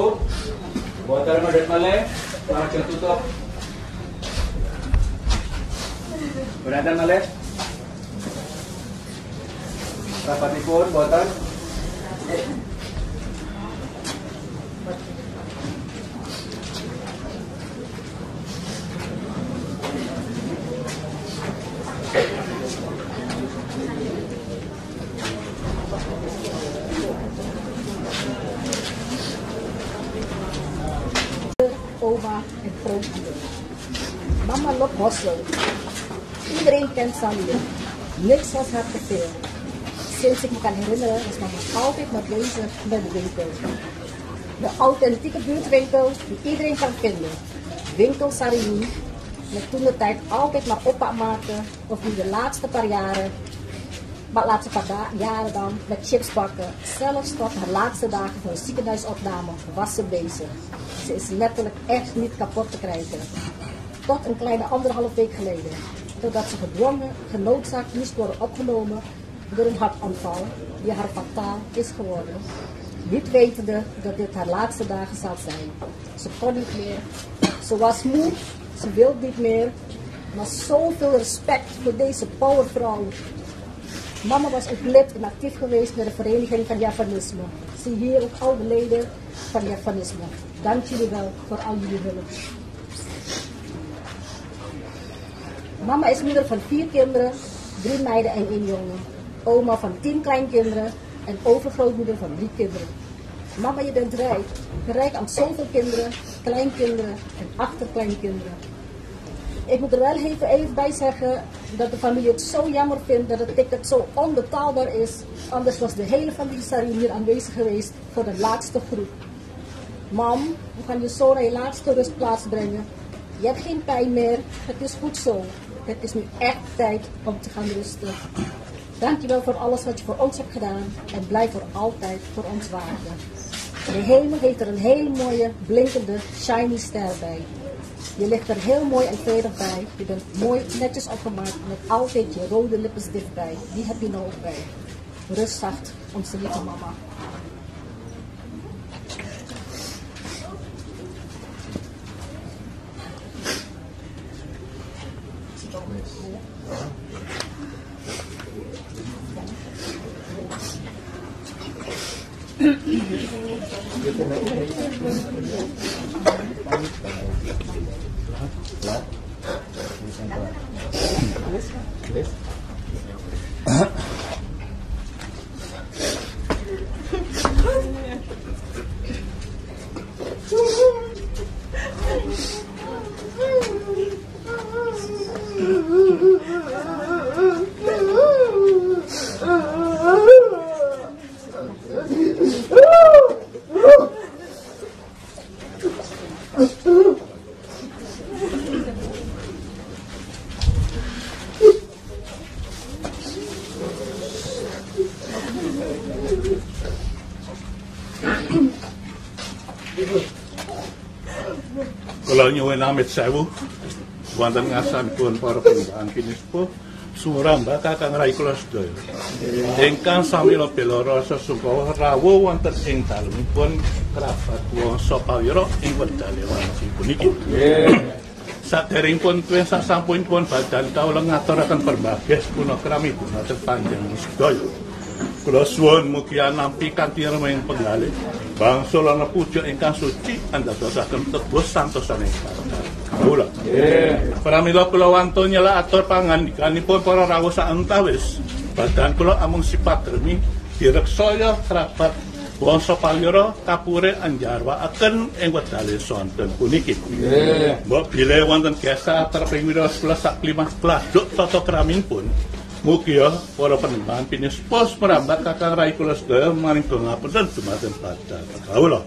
గోదావరి డెట్మల్లే మన చెట్టుతో brother మలే పతి core Godavari Niks was haar te. Sinds ik me kan herinneren is mama altijd maar bezig met de winkel. De authentieke buurtwinkel die iedereen kan vinden. Winkel Sarini. met toen de tijd altijd maar oppak maken, of nu de laatste paar jaren, maar laatste paar jaren dan, met chips bakken. Zelfs tot haar laatste dagen voor een ziekenhuisopname was ze bezig. Ze is letterlijk echt niet kapot te krijgen. Tot een kleine anderhalf week geleden. Totdat ze gedwongen, genoodzaakt moest worden opgenomen door een hartaanval die haar fataal is geworden. Niet wetende dat dit haar laatste dagen zou zijn. Ze kon niet meer. Ze was moe. Ze wilde niet meer. Maar zoveel respect voor deze powervrouw. Mama was ook lid en actief geweest bij de Vereniging van Javanisme. Zie hier ook al de leden van Javanisme. Dank jullie wel voor al jullie hulp. Mama is moeder van vier kinderen, drie meiden en één jongen. Oma van tien kleinkinderen en overgrootmoeder van drie kinderen. Mama, je bent rijk. Rijk aan zoveel kinderen, kleinkinderen en achterkleinkinderen. Ik moet er wel even, bij zeggen dat de familie het zo jammer vindt dat het ticket zo onbetaalbaar is. Anders was de hele familie Sarin hier aanwezig geweest voor de laatste groep. Mam, we gaan je zo naar je laatste rustplaats brengen. Je hebt geen pijn meer. Het is goed zo. Het is nu echt tijd om te gaan rusten. Dankjewel voor alles wat je voor ons hebt gedaan en blijf voor altijd voor ons waken. De hemel heeft er een hele mooie, blinkende, shiny ster bij. Je ligt er heel mooi en vredig bij. Je bent mooi netjes opgemaakt met altijd je rode lippenstift bij. Die heb je ook bij. Rust zacht, onze lieve mama. 嗯。Amit sewu wonten ngasanipun para pendaan kinis po Suramba kakang rai kula sedaya. Ingkang sami bela rasa sungkawa rawuh wonten ing dalemipun kerabat wangsa pawira ing wedal wanci puniki. Saderengipun tuwin sasampunipun badan kawula ngaturaken perbagas punakrami dumateng panjang sedaya. Kula suwun mugi nampi kanthi remeng penggalih bangsa lan puja ingkang suci andadosaken tebus santosane kawula. Pramila kula wantun nyela atur pangandikanipun para rawuh saentawis. Badan kula amung sifat remi direksaya kerabat Wangsa Palira kapure anjarwaaken ing wedale sonten puniki. Mbok bile wonten gesa terpingwira sebelas sak limah pladuk tata. Mugi ya para penembahan pinis pos merambat kakang rai kula sedaya maring dongapunten dumateng badan kawula.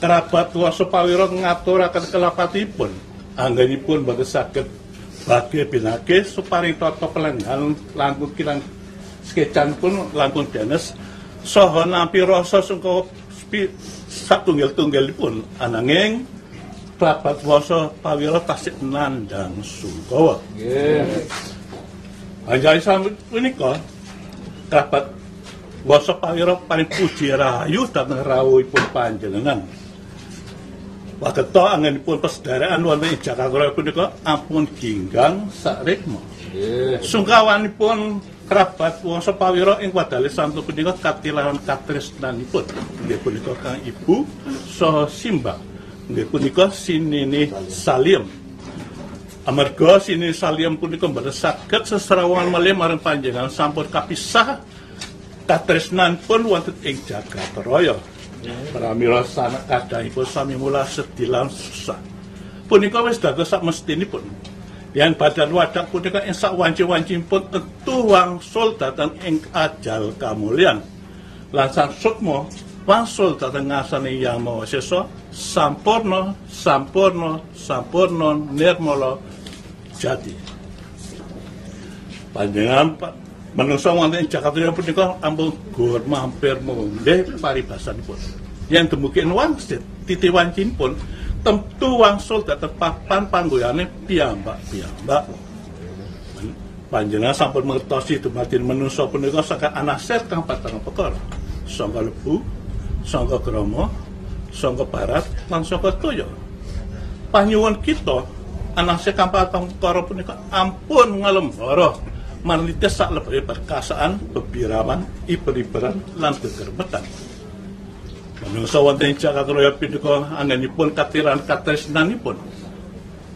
Kerabat wangsa Palira ngaturaken kelapatipun anggenipun boten saged bagi binake suparing tata pelenggan langkung kirang skecan pun langkung danes. Saha nampi rasa sungkawa satunggal-tunggalipun. Ananging kerabat wangsa Palira tasih nandang sungkawa. Anjay sambut punika kerabat wangsa Palira paling puji rahayu dhateng rawuhipun panjenengan. Waketa angenipun persederaan wonten ing Jakarta punika ampun ginggang sarikma. Sungkawanipun kerabat wangsa Pawira ing wadali santu punika katilawan katresnanipun. Inggih punika Kang Ibu saha Simbah. Inggih punika Sinini Salim. Amarga Sinini Salim punika mboten seserawangan malih marang panjenengan sampun kapisah katresnan pun wonten ing Jakarta Raya. Pramila sanak kadangipun sami mula sedih lan susah. Punika wis dados sak mestinipun. Yang badan wadak punika ing sak wanci-wancipun tentu wangsul dhateng ing ajal kamulyan. Lan sang sukma wangsul dhateng ngasane Yang Maha Sesa sampurna sampurna sampurna nirmala jati. Panjenengan menungso wonten ing Jakarta punika ampun gur mampir mondhe paribasanipun. Yang demikian wangsit titi wancipun tentu wangsul dhateng papan panggoyane piyambak-piyambak. Panjenengan sampun mengertosi dumadin menungso punika saka anaset kang patang perkara. Sangka lebu, sangka krama, sangka barat, lan sangka toya. Panyuwun kita anaset kang patang perkara punika ampun ngalembara manlites sak lebih perkasaan, bebiraman, iber-iberan, lan gegerbetan. Menungso wonten ing Jakarta Raya punika anggenipun katiran katresnanipun.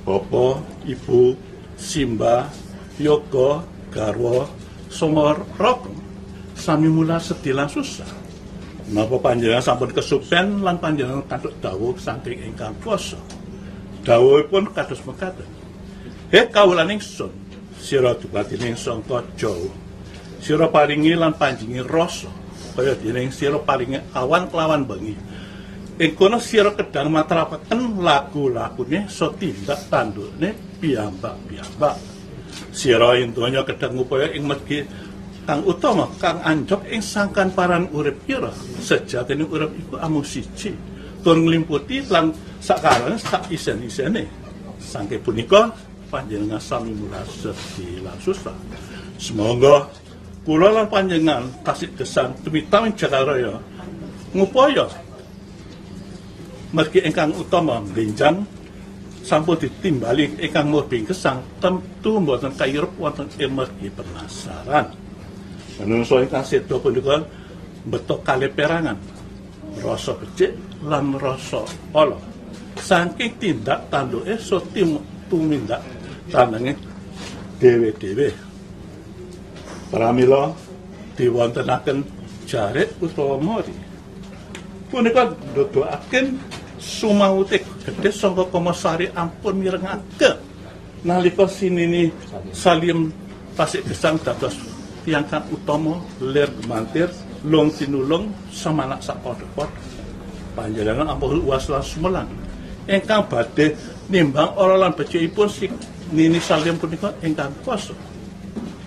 Bapa, Ibu, Simba, Yoga, Garwa, Songor, Rok, sami mula sedih lan susah. Napa panjenengan sampun kesupen lan panjenengan kaduk dawuh saking ingkang kuasa. Dawuhipun kados mekaten. He kawulan ingsun, sira dubati ning sangka Jawa. Sira paringi lan panjingi rasa kaya dene sira paringi awan kelawan bengi. Ing kono sira kedang matrapaken lagu-lagune so tindak tandukne piyambak-piyambak. Sira ing donya kedang upaya ing kang utama kang anjok ing sangkan paran urip kira sejatine urip iku amung siji tur nglimputi lan sakarane sak isen-isene sangke punika panjenengan sami mula sedih lan susah. Semoga kula lan panjenengan kasih kesan demi tamin Jakarta ngupaya mergi ingkang utama benjang sampun ditimbali ingkang murbing kesang tentu mboten kairup wonten ing mergi penasaran. Menungso ingkang sedo punika betok kali perangan rasa becik lan rasa ala. Saking tindak tanduke so tim tumindak tanenge dhewe-dhewe. Pramila diwontenaken jarit utawa mori. Punika nduduhaken sumautik gedhe sangka komasari ampun mirengake nalika sinini salim tasik gesang dados tiyang kang utama lir gemantir long sinulung samanak sapadha-padha panjenengan ampun uas lan sumelang ingkang badhe nimbang ora lan becikipun si Nini Salim punika ingkang kuasa.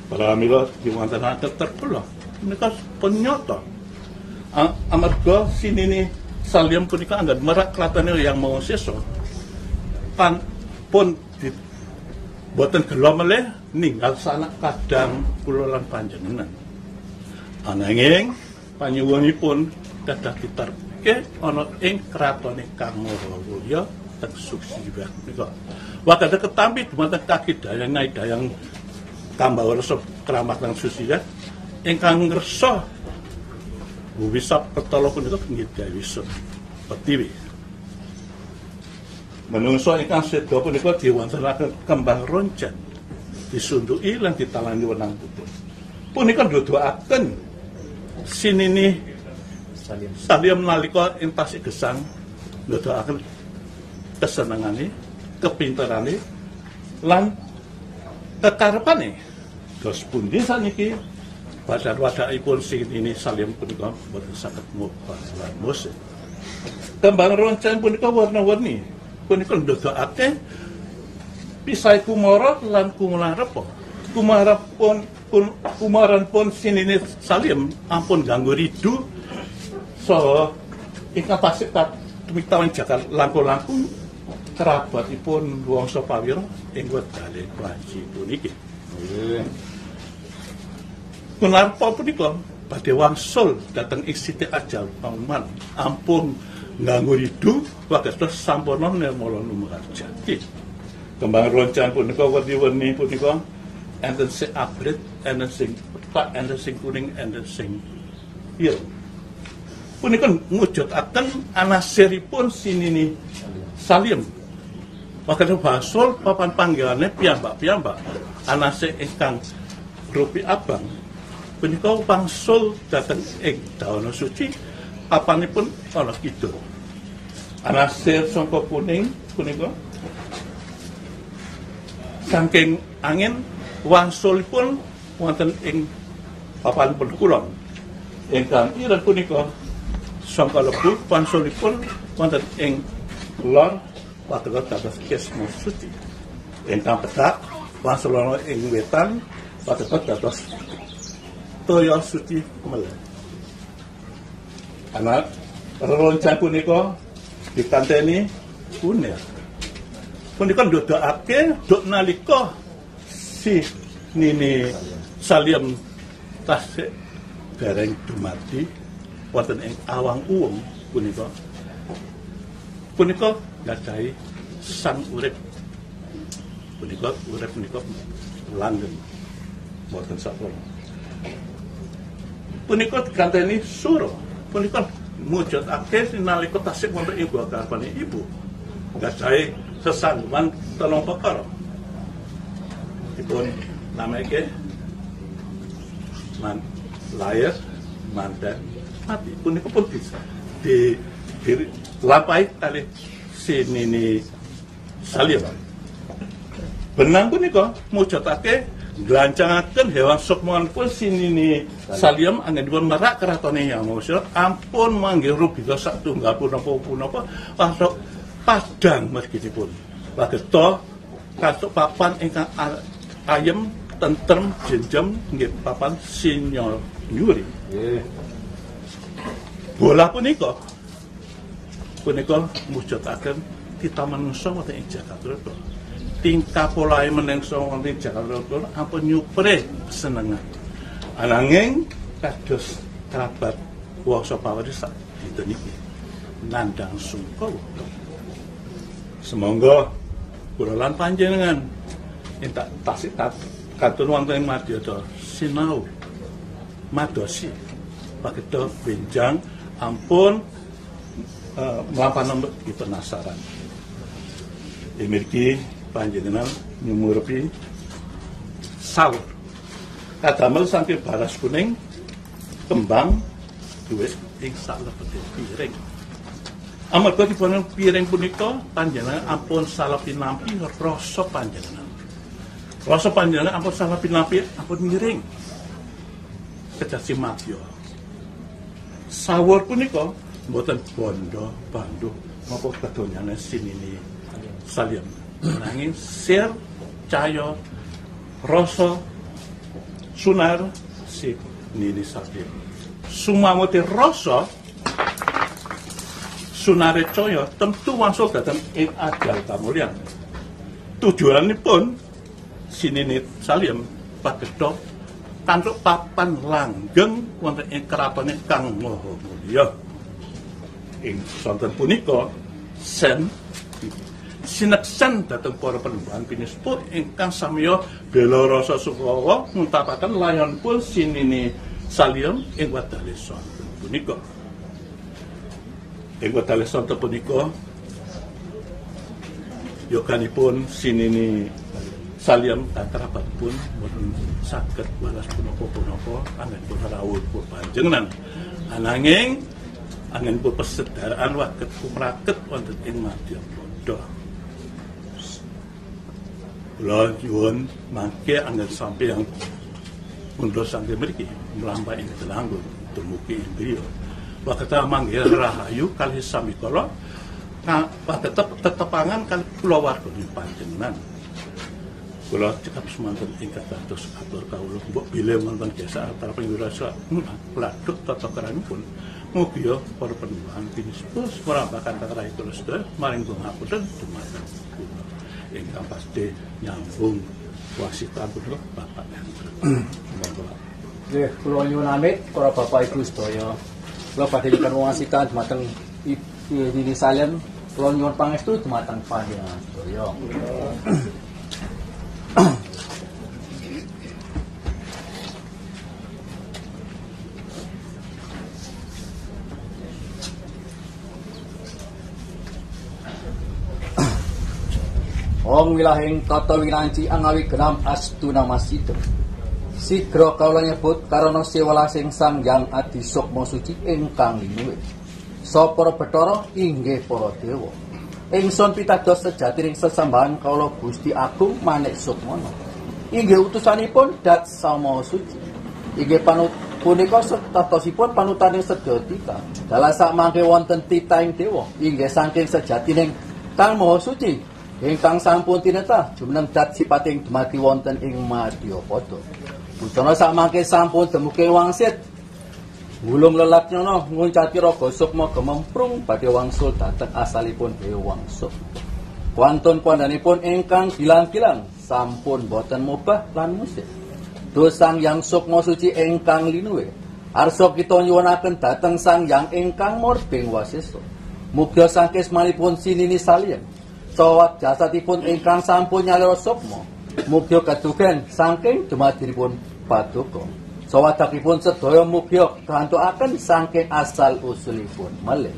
Pramila diwontenaken terbelah menika penyata. Amarga si Nini Salim punika anggen merak klatane yang mau sesa. Pan pun boten gelo melih ninggal sanak kadang kula lan panjenengan. Ananging panyuwunipun dadah diterke ana ing kratone Kang Marawulya teng suksi menika. Wakada ketampi dumateng dayang nai dayang tambah rasa keramat dan susi ya. Ingkang ngerso bisa pertolong pun itu ngidawi sun petiwi. Menungso ingkang sedo pun itu diwantarakan kembang roncan disundui lan ditalani wenang putih. Punika nduduhaken sinini salim. Nalika ing tasik gesang nduduhaken kesenengane kepinterane lan kekarepane. Dos pundi saniki badan wadakipun sing ini salim punika boten saged ngubah lan musik. Kembang roncen punika warna-warni. Punika ndodokake pisai kumara lan kumularepa kumara pun pun kumaran pun sinine salim ampun ganggu ridu. So ingkang tasik tak tumitawan jagal langkung-langkung kerabatipun Wangsa Pawira ing wedale Praji puniki. Menapa punika badhe wangsul dhateng ing Siti Ajal Paman ampun nganggo ridu wagestos sampurna nirmala numarjati. Kembang roncan punika wedi-weni punika enten sing abrit, enten sing petak, enten sing kuning, enten sing ireng. Punika mujudaken anasiripun sinini Salim. Wakil basul papan panggilannya piyambak-piyambak. Anase ingkang rupi abang. Punika wangsul dateng ing dawana suci papanipun ana kidul. Anase sangka kuning punika saking angin wangsulipun wonten ing papanipun kulon ingkang ireng punika sangka lebu wangsulipun wonten ing lor waktu dados kesmo suci ingkang petak Wasolana ing wetan patetot dados toya suci meleh. Anak reroncang punika ditanteni kunir. Punika ndodokake dok nalika si nini Salim tasik dereng dumadi wonten ing awang uwung punika. Punika gadhahi sang urip. Punika urip punika langgeng. Boten sampun punika diganteni suro. Punika mujudake nalika tasik wonten ing garwane ibu. Gadhahi sesangguman telung perkara dipun namake man lahir mantan mati. Punika pun bisa di, di lapai kali sinini salim benang punika mujudake glancangaken hewan sukmongan pun sinini salim angin dipun merak keratone yang manusia ampun manggil rubi sak tunggal punapa pasok padang meskipun lagi to kasuk papan ingkang a- ayem tentrem jenjem nggih papan sinyal nyuri. Bola punika punika mujudaken kita menungso wonten ing Jakarta tingkah polahe menungso wonten ing Jakarta ampun nyupre senengan. Ananging kados kerabat wasa pawari sak dinten iki nandang sungkawa Semoga kula lan panjenengan entak tasik tat katun wonten ing Madya sinau. Madosi. Paketo benjang ampun uh, melampanan di penasaran. Imirki panjenengan nyumurupi sahur kadamel sampai baras kuning kembang duwes ing salebete piring Amarga dipun piring punika panjenengan ampun salah pinampi rasa panjenengan. Rasa panjenengan ampun salah pinampi ampun miring. Kedasi madya. Sawur punika mboten bondo bandu napa kedonyane sinini salim. Nanging sir caya rasa sunar si nini salim. Sumamuti rasa Sunare Coyo tentu wangsul datang ing ajal kamulyan. Tujuanipun sinini salim pagedo kantuk papan langgeng wonten ing keratone Kang Maha Mulya. Ing sonten punika sen sineksen dhateng para penembahan pinispu ingkang samya bela rasa sukawa ngutapaken layonipun sinini salim ing wadale sonten punika. Ing sonten punika yoganipun sinini kerabat pun boten saged balas punapa-punapa anggenipun rawuh panjenengan. Ananging anggenipun pesedaraan waket kumraket wonten ing Madya Prada. Kula nyuwun mangke sampai yang mundur sampai mriki mlampah ing telanggung dumugi ing Waktu manggil rahayu kali sami kala nah tetep tetepangan kali kula warga panjenengan. Kula cekap semanten ingkang dados atur kawula mbok bilih wonten desa antara pinggirasa pladuk tata keranipun. Mugi ya para penuhan pinspus merambakan kakrai kula sedaya maring pangapunten dumateng kula. Ingkang pasti nyambung wasitan kula Bapak Monggo. Nggih, kula nyuwun amit para bapak ibu sedaya. Kula badhe nyuwun wasitan Ibu Dini Salim, kula nyuwun pangestu dumateng panjenengan sedaya. Om wilahing tata winanci angawi genam astu namasida. Sigra kawula nyebut karana sewelasing sang yang adi sukma suci ingkang linuwih. Sapa Bathara inggih para dewa. Ingsun pitados sejatining sesambahan kawula Gusti Agung Manik Sukmana. Inggih utusanipun Dat Sama Suci. Inggih panut punika setatosipun panutaning sedaya tika. Dalah sak mangke wonten titaing dewa inggih saking sejatining Kang Maha Suci ingkang sampun tinetah jumeneng dat sipating dumadi wonten ing Madyapada. Busana samangke sampun demuke wangsit. Wulung lelak nyono nguncati raga sukma gememprung badhe wangsul dhateng asalipun ewang sukma. Wantun kuandanipun ingkang gilang-gilang sampun boten mubah lan musik. Dosang yang sukma suci ingkang linuwe. Arsa kita nyuwunaken dhateng sang yang ingkang morbing wasesa. Mugia sangkes malipun sinini saliyem. Cowat jasadipun ingkang sampun nyalira sukma. Mugia kadugen saking dumadinipun paduka. Sawadakipun sedaya mugia gantukaken saking asal usulipun malih.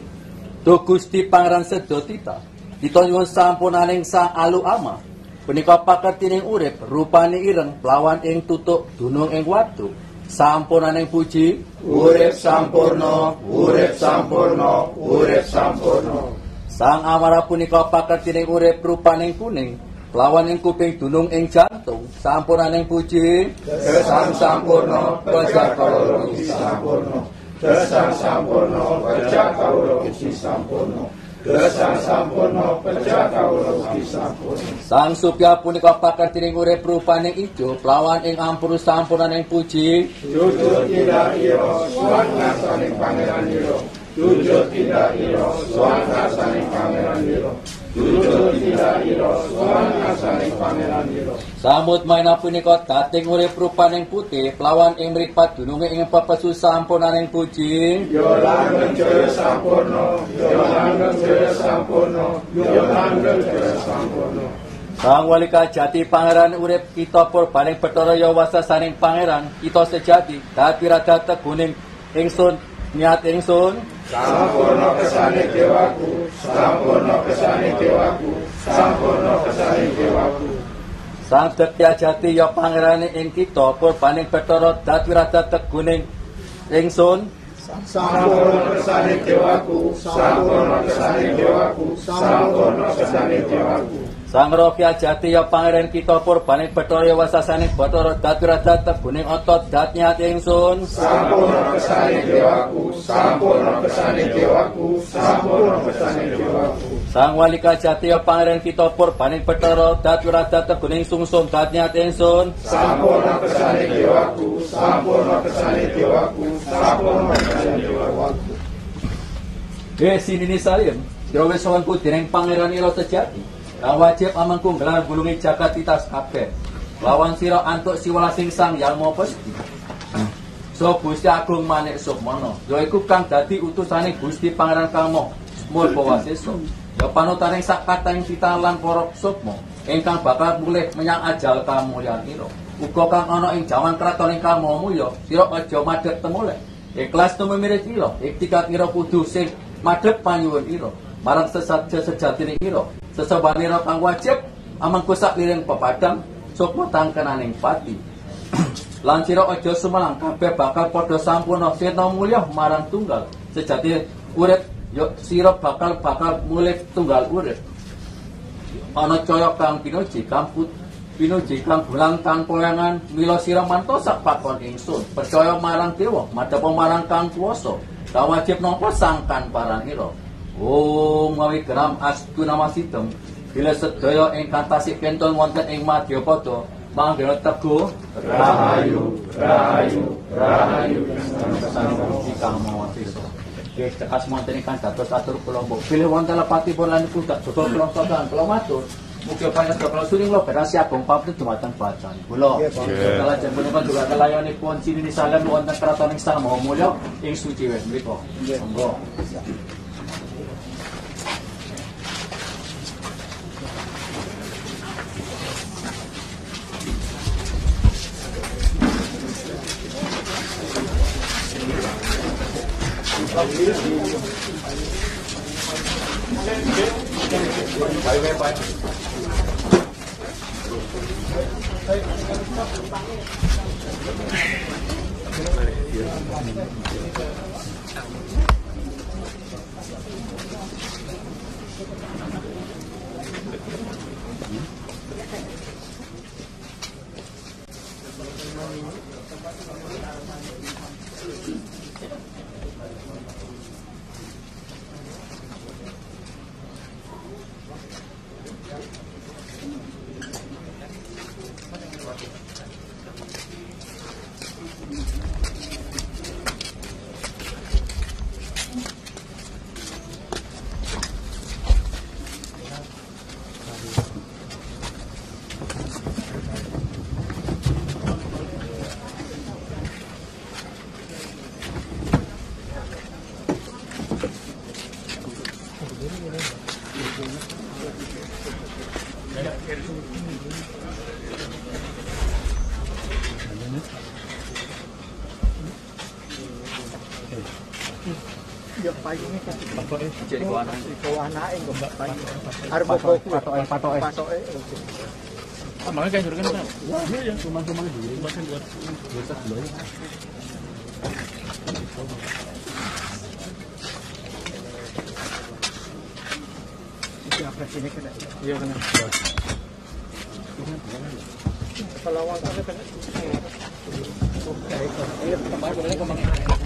Duh Gusti Pangeran Sedotita, kita nyuwun sampunaning Sang Alu Ama. Punika paketining urip rupane ireng plawan ing tutuk dunung ing watu. Sampunaning puji Urip sampurna, urip sampurna, urip sampurna. Sang Amara punika paketining urip rupaning kuning. Lawan ing kuping dunung ing jantung, sampunaning puji Gesang sampurna, kerja Gusti sampurna. Gesang sampurna, kerja Gusti sampurna. Gesang sampurna, Gusti sampurna. Sang Supya punika paketining urip rupaning ijo, lawan ing ampuru sampunaning puji Jujur tidak ira, suwan ngasaning pangeran ira. Jujur tidak ira, suwan ngasaning pangeran ira. Samut maina punika dating urip rupaning putih, lawan ing mripat dununge ing pepesu sampunaning puji Yo langgeng jaya sampurna, yo langgeng jaya sampurna, yo langgeng jaya sampurna. Sang walika jati pangeran urip kita purbaning Bathara ya wasasaning pangeran kita sejati dadi rada teguning ingsun niat ingsun Sampurna kesane dewaku, sampurna kesane dewaku, sampurna kesane dewaku. Sang Detya jati ya pangerane ing kita purbaning Bathara dadi rada teguning ingsun Sampurna kesane dewaku, sampurna kesane dewaku, sampurna kesane dewaku. Sang Rofya jati ya pangeran kita purbaning Bathara ya wasasaning Bathara dadi rada teguning otot dat niat ingsun Sampurna kesane dewaku, sampurna kesane dewaku, sampurna kesane dewaku. Sang walika jati ya pangeran kita purbaning Bathara dadi rada teguning sungsum dat niat ingsun Sampurna kesane dewaku, sampurna kesane dewaku, sampurna kesane dewaku. Eh sinini salim, sira wis sowanku dening pangeran ira sejati. Kang wajib amangku gelar gulungi jagat titas kabeh. Lawan sira antuk siwalasing sang yang mau pesti. So Gusti Agung Manik Sukmana, yaiku kang dadi utusane Gusti Pangeran Kamo Mulya Wasesa. Ya panutaning sak kataning titah lan para sukma ingkang bakal mulih menyang ajal kamulyan ira. Uga kang ana ing jaman kratoning Kamo Mulya, sira aja madhep temuleh. Ikhlas tumimirip ira, iktikat ira kudu sing madhep panyuwun ira. Marang sesat sejatine ira, sesebane ira kang wajib amangku sak liring pepadang sukma tangkenaning pati. [CLEARS THROAT] Lan sira aja sumelang bakal padha sampurna sirna mulya marang tunggal. Sejati urip yo sira bakal bakal mulih tunggal urip. Ana caya kang pinuji kang put pinuji kang bulang kang poyangan mila sira manto sak pakon ingsun percaya marang dewa madhep marang kang kuwasa wajib nampa sangkan paranira Om mawi geram astu nama sitem bila sedaya ingkang tasih kenton wonten ing Madyapada manggala teguh Rahayu, rahayu, rahayu. kang mawasisa Nggih, tekas wonten ingkang dados atur kula mbok pilih wonten lepati pun iku dak dodol kula sodan kula matur Mugi panjenengan kula suring kula berasi agung pamrih dumateng bacaan kula. Kala jen punika juga kelayani pun sini salam wonten kraton ing Sang Maha Mulya ing suci wis mriku. Monggo. Quay, quay, quay. anae kok Mbak kayak jurgen kan? Wah, ya, cuma-cuma dulu. Buat buat kena? Iya kena. Kalau iya, kena. Oke, ini iya, kemarin kemarin.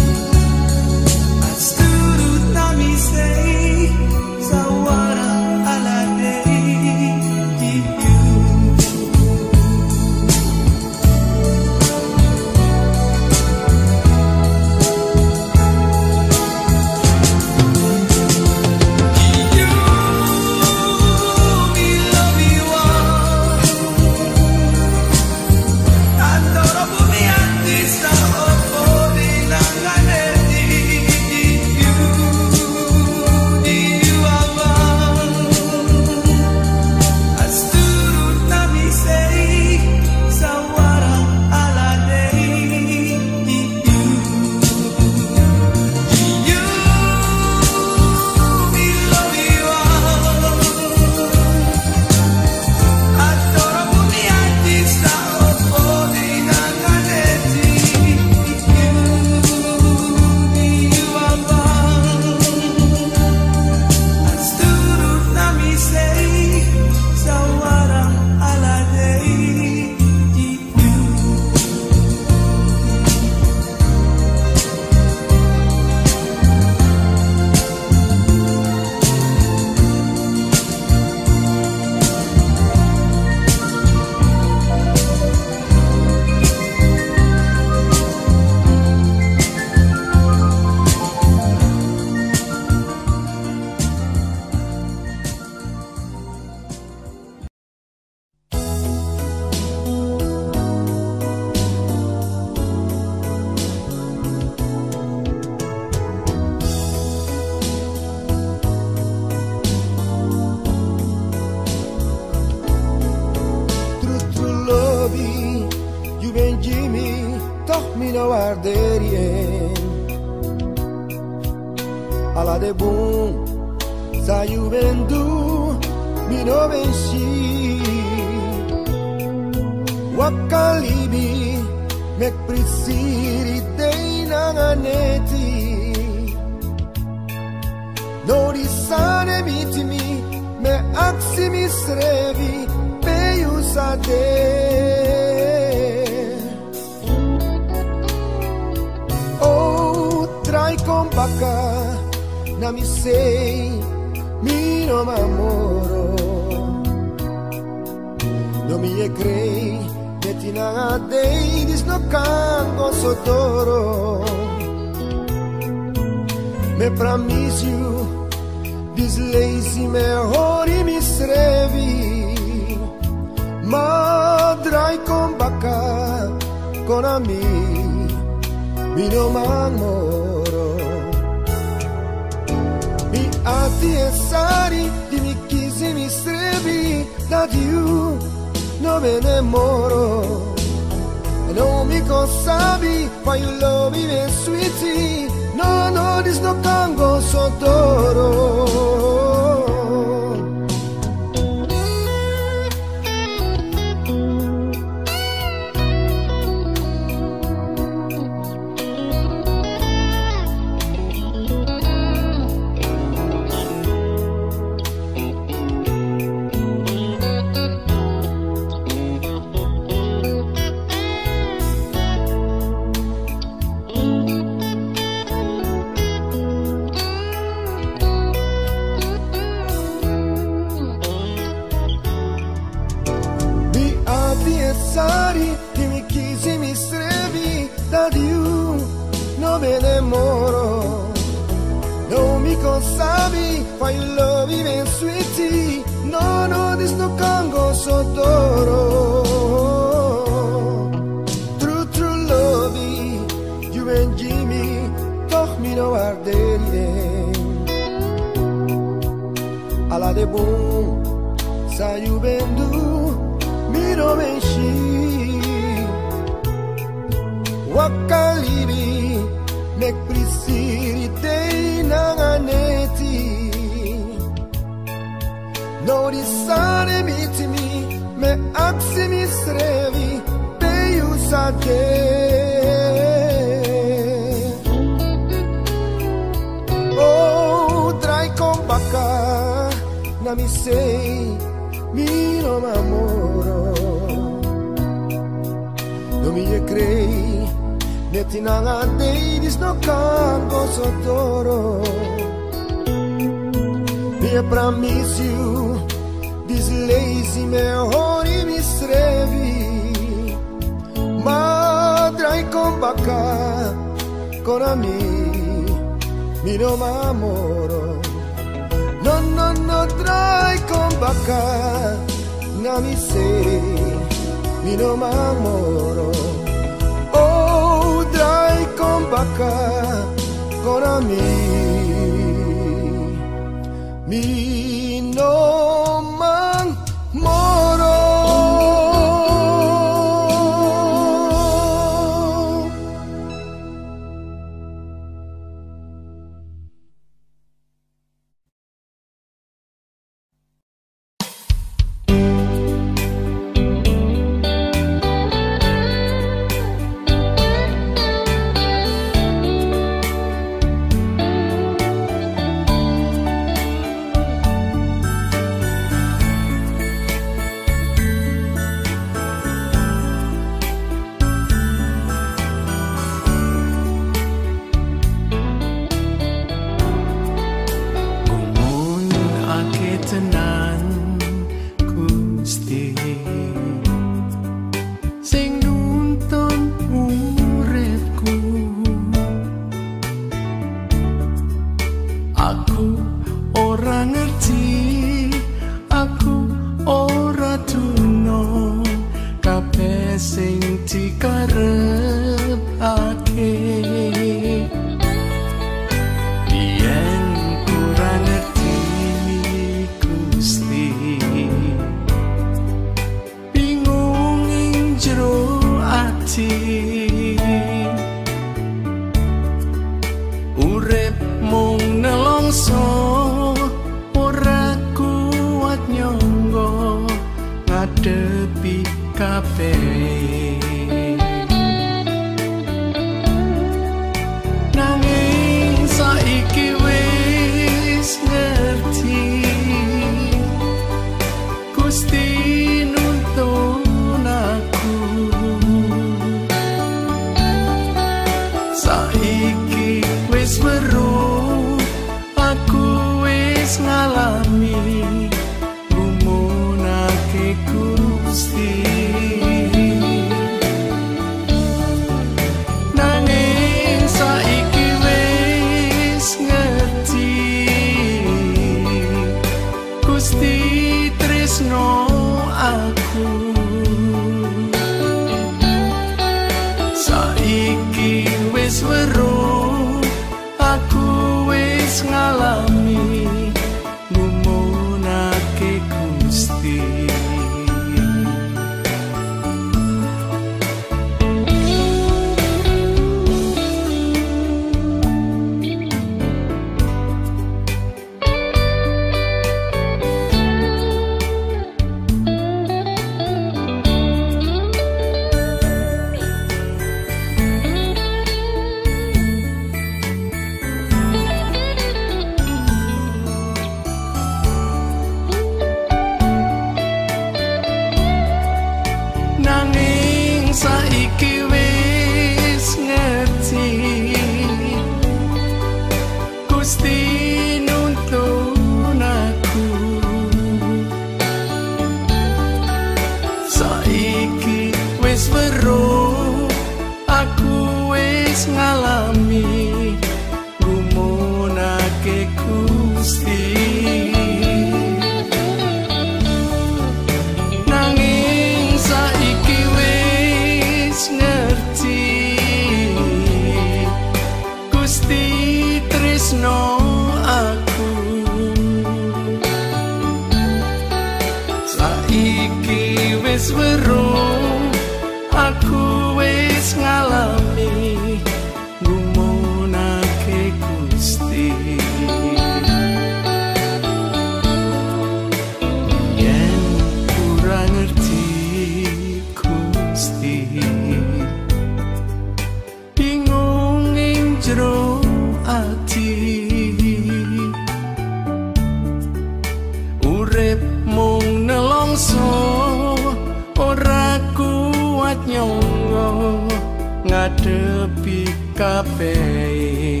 kapei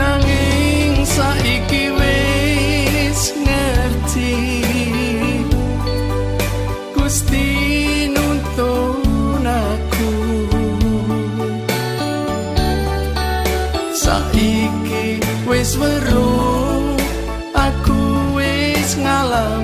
nanging saiki wis ngerti gusti nuntun aku. Saiki wis weruh aku wis ngalam.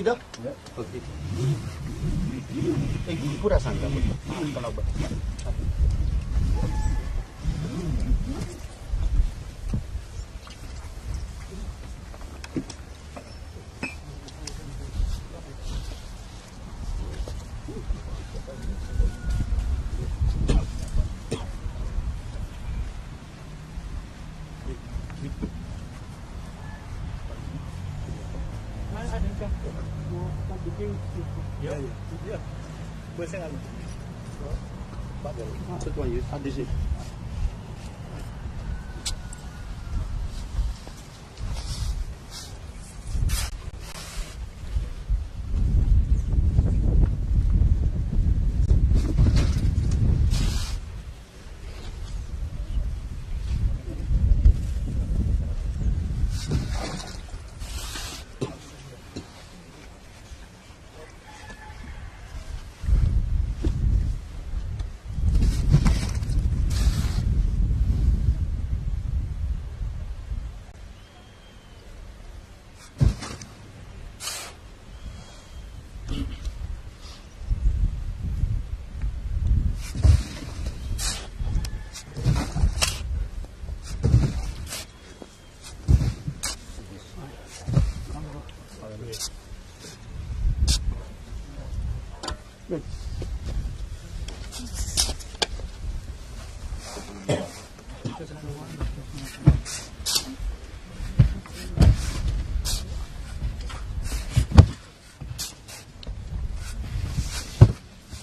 보이다?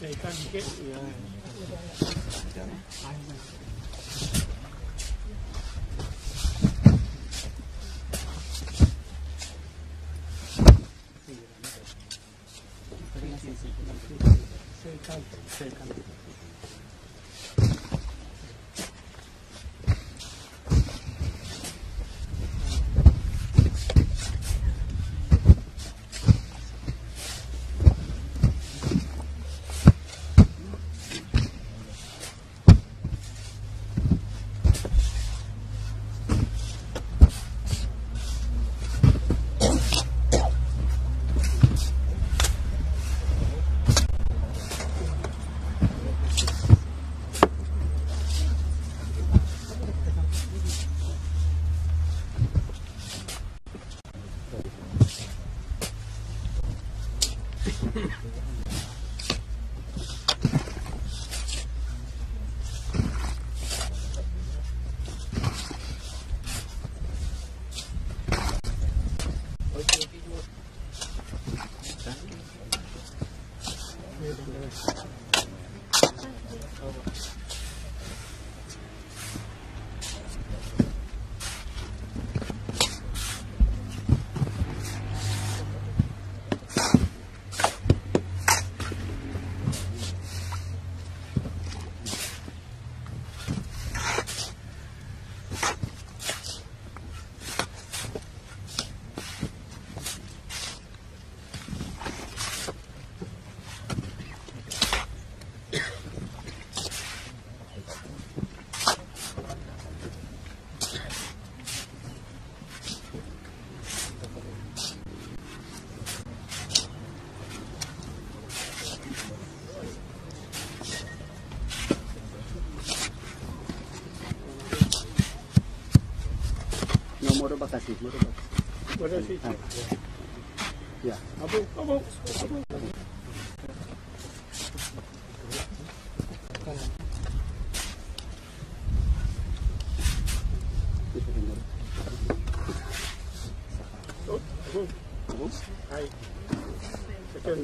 正解。正解 Nomor bakasi, nomor bakasi. Ya. Abu, abu, abu. Hai. Betul,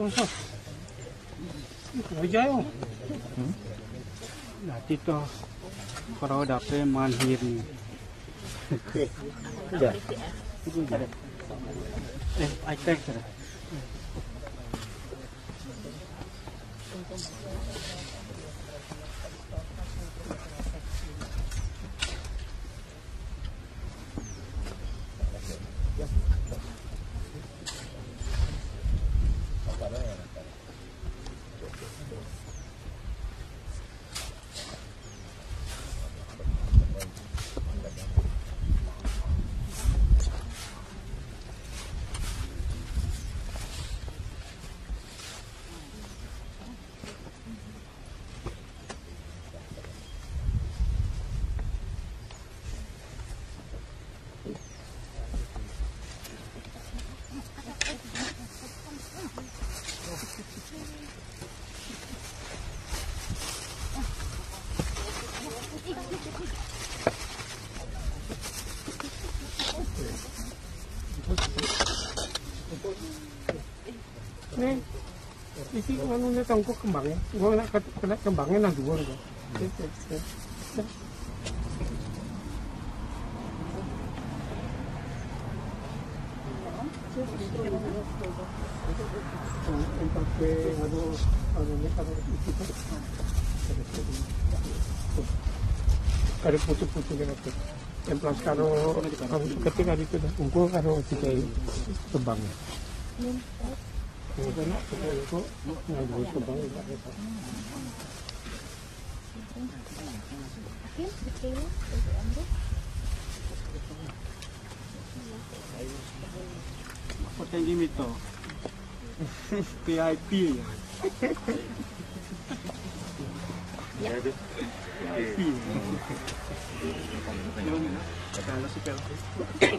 Masa? Kerja yo. Nanti to kalau dapet manhir ni. Ya. Eh, I take it. Nih, iki anu nih tangku kembangnya. Gua ket- kena kembangnya nang dhuwur kok. anu anu nih kalau itu kan ada pucuk-pucuk kan itu. Templas karo ketika itu unggul karo dikai kembangnya. Dapat yang gini. VIP ya. Ya. VIP. Ya. Si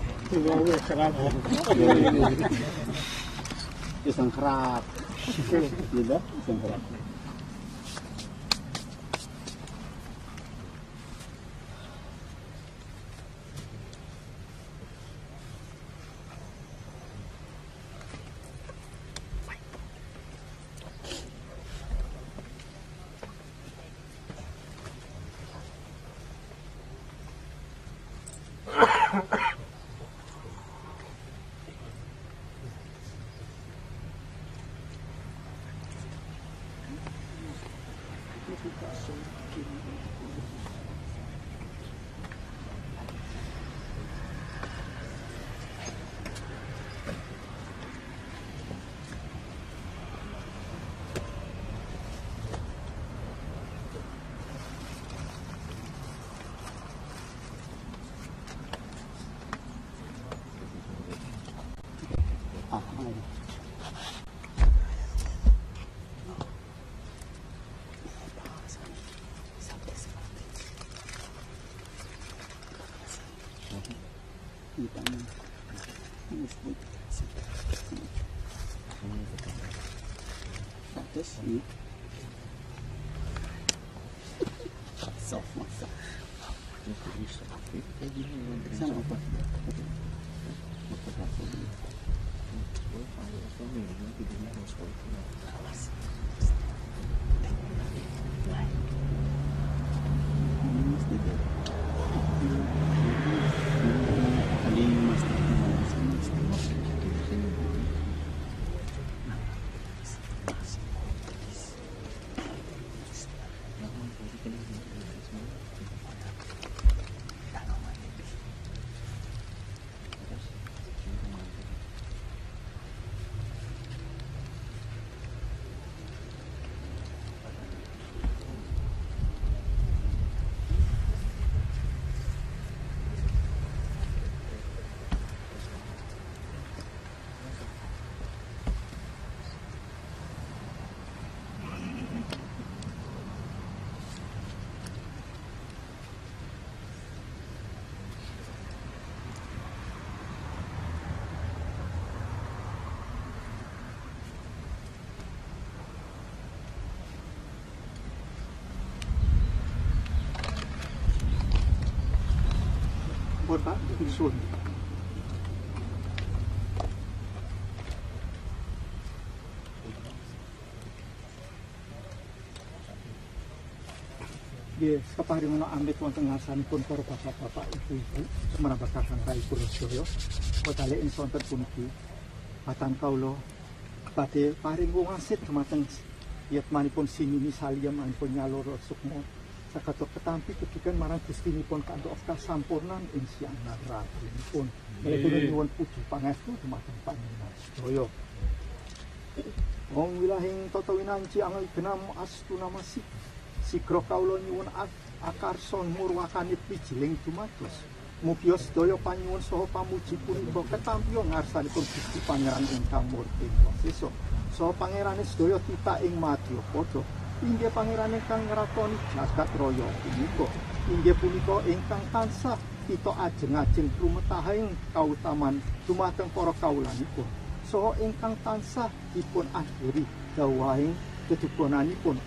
kerap. Isang kerap. Gitu, iya, isang kerap. Pak, disuruh. Yes, kapari mo ambil ko tengah ngasan pun para bapak-bapak ibu-ibu merabakakan kay Kurosoyo pun insonten batang kau lo, pati paring ngasit kemateng. Yat manipun sinini saliam manipun nyaloro sukmo sakato ketampi ketukan marang gustinipun kantuk kasampurnan ing siang ratinipun. Mlebet nyuwun puji pangestu dumateng panjenengan sedaya. Wong wilahing tata winanci angel genam astu namasi. Sikro kaula nyuwun ak- akarson murwakane pijiling dumados. Mugia sedaya panyuwun saha pamuji punika ketampiya ngarsanipun Gusti Pangeran ingkang murti sesa. Saha pangerane sedaya tita ing madya padha. Inggih pangeran ingkang ngrakoni jagat raya punika. Inggih punika ingkang tansah kita ajeng-ajeng lumetahing kautaman dumateng para kawulanipun. Saha ingkang tansah dipun akhiri dawahing kedukunanipun.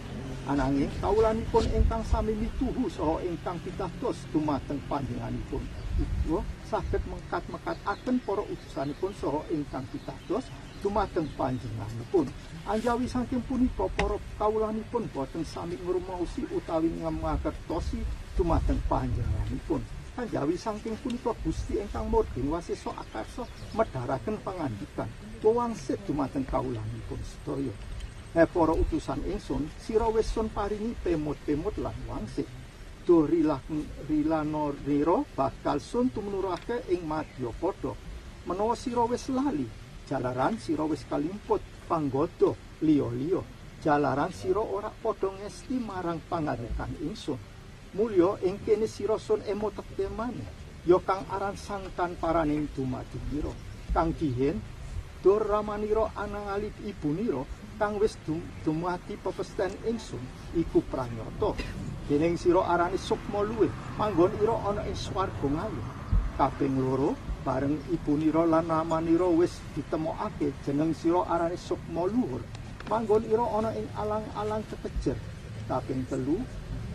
Ananging kawulanipun ingkang sami mituhu saha ingkang pitados dumateng panjenenganipun. Iku saged mengkat-mekataken para utusanipun saha ingkang pitados dumateng panjenenganipun. Anjawi saking punika para kawulanipun boten sami ngrumaosi utawi ngamakertosi dumateng panjenenganipun. Anjawi saking punika Gusti ingkang murdi wasesa akarsa medharaken pangandikan wangsit dumateng kawulanipun sedaya. Eh para utusan ingsun, sira wis sun paringi pemut-pemut lan wangsit. Duh rilah rilano bakal sun tumenurake ing madya padha. Menawa sira wis lali, jalaran sira wis kalimput panggoda liya-liya. Jalaran sira ora padha ngesti marang pangarekan ingsun. Mulya ing kene sira sun emotekte maneh. Ya kang aran sangkan paraning dumadi nira. Kang dihen dur ramanira anang alip ibunira kang wis dum, dumati pepesten ingsun iku pranyata dening sira arane sukma luwih manggon ira ana ing swarga ngayu kaping loro bareng ibunira lan ramanira wis ditemokake jeneng sira arane sukma luhur. Manggon ira ana ing alang-alang kekejer. Kaping telu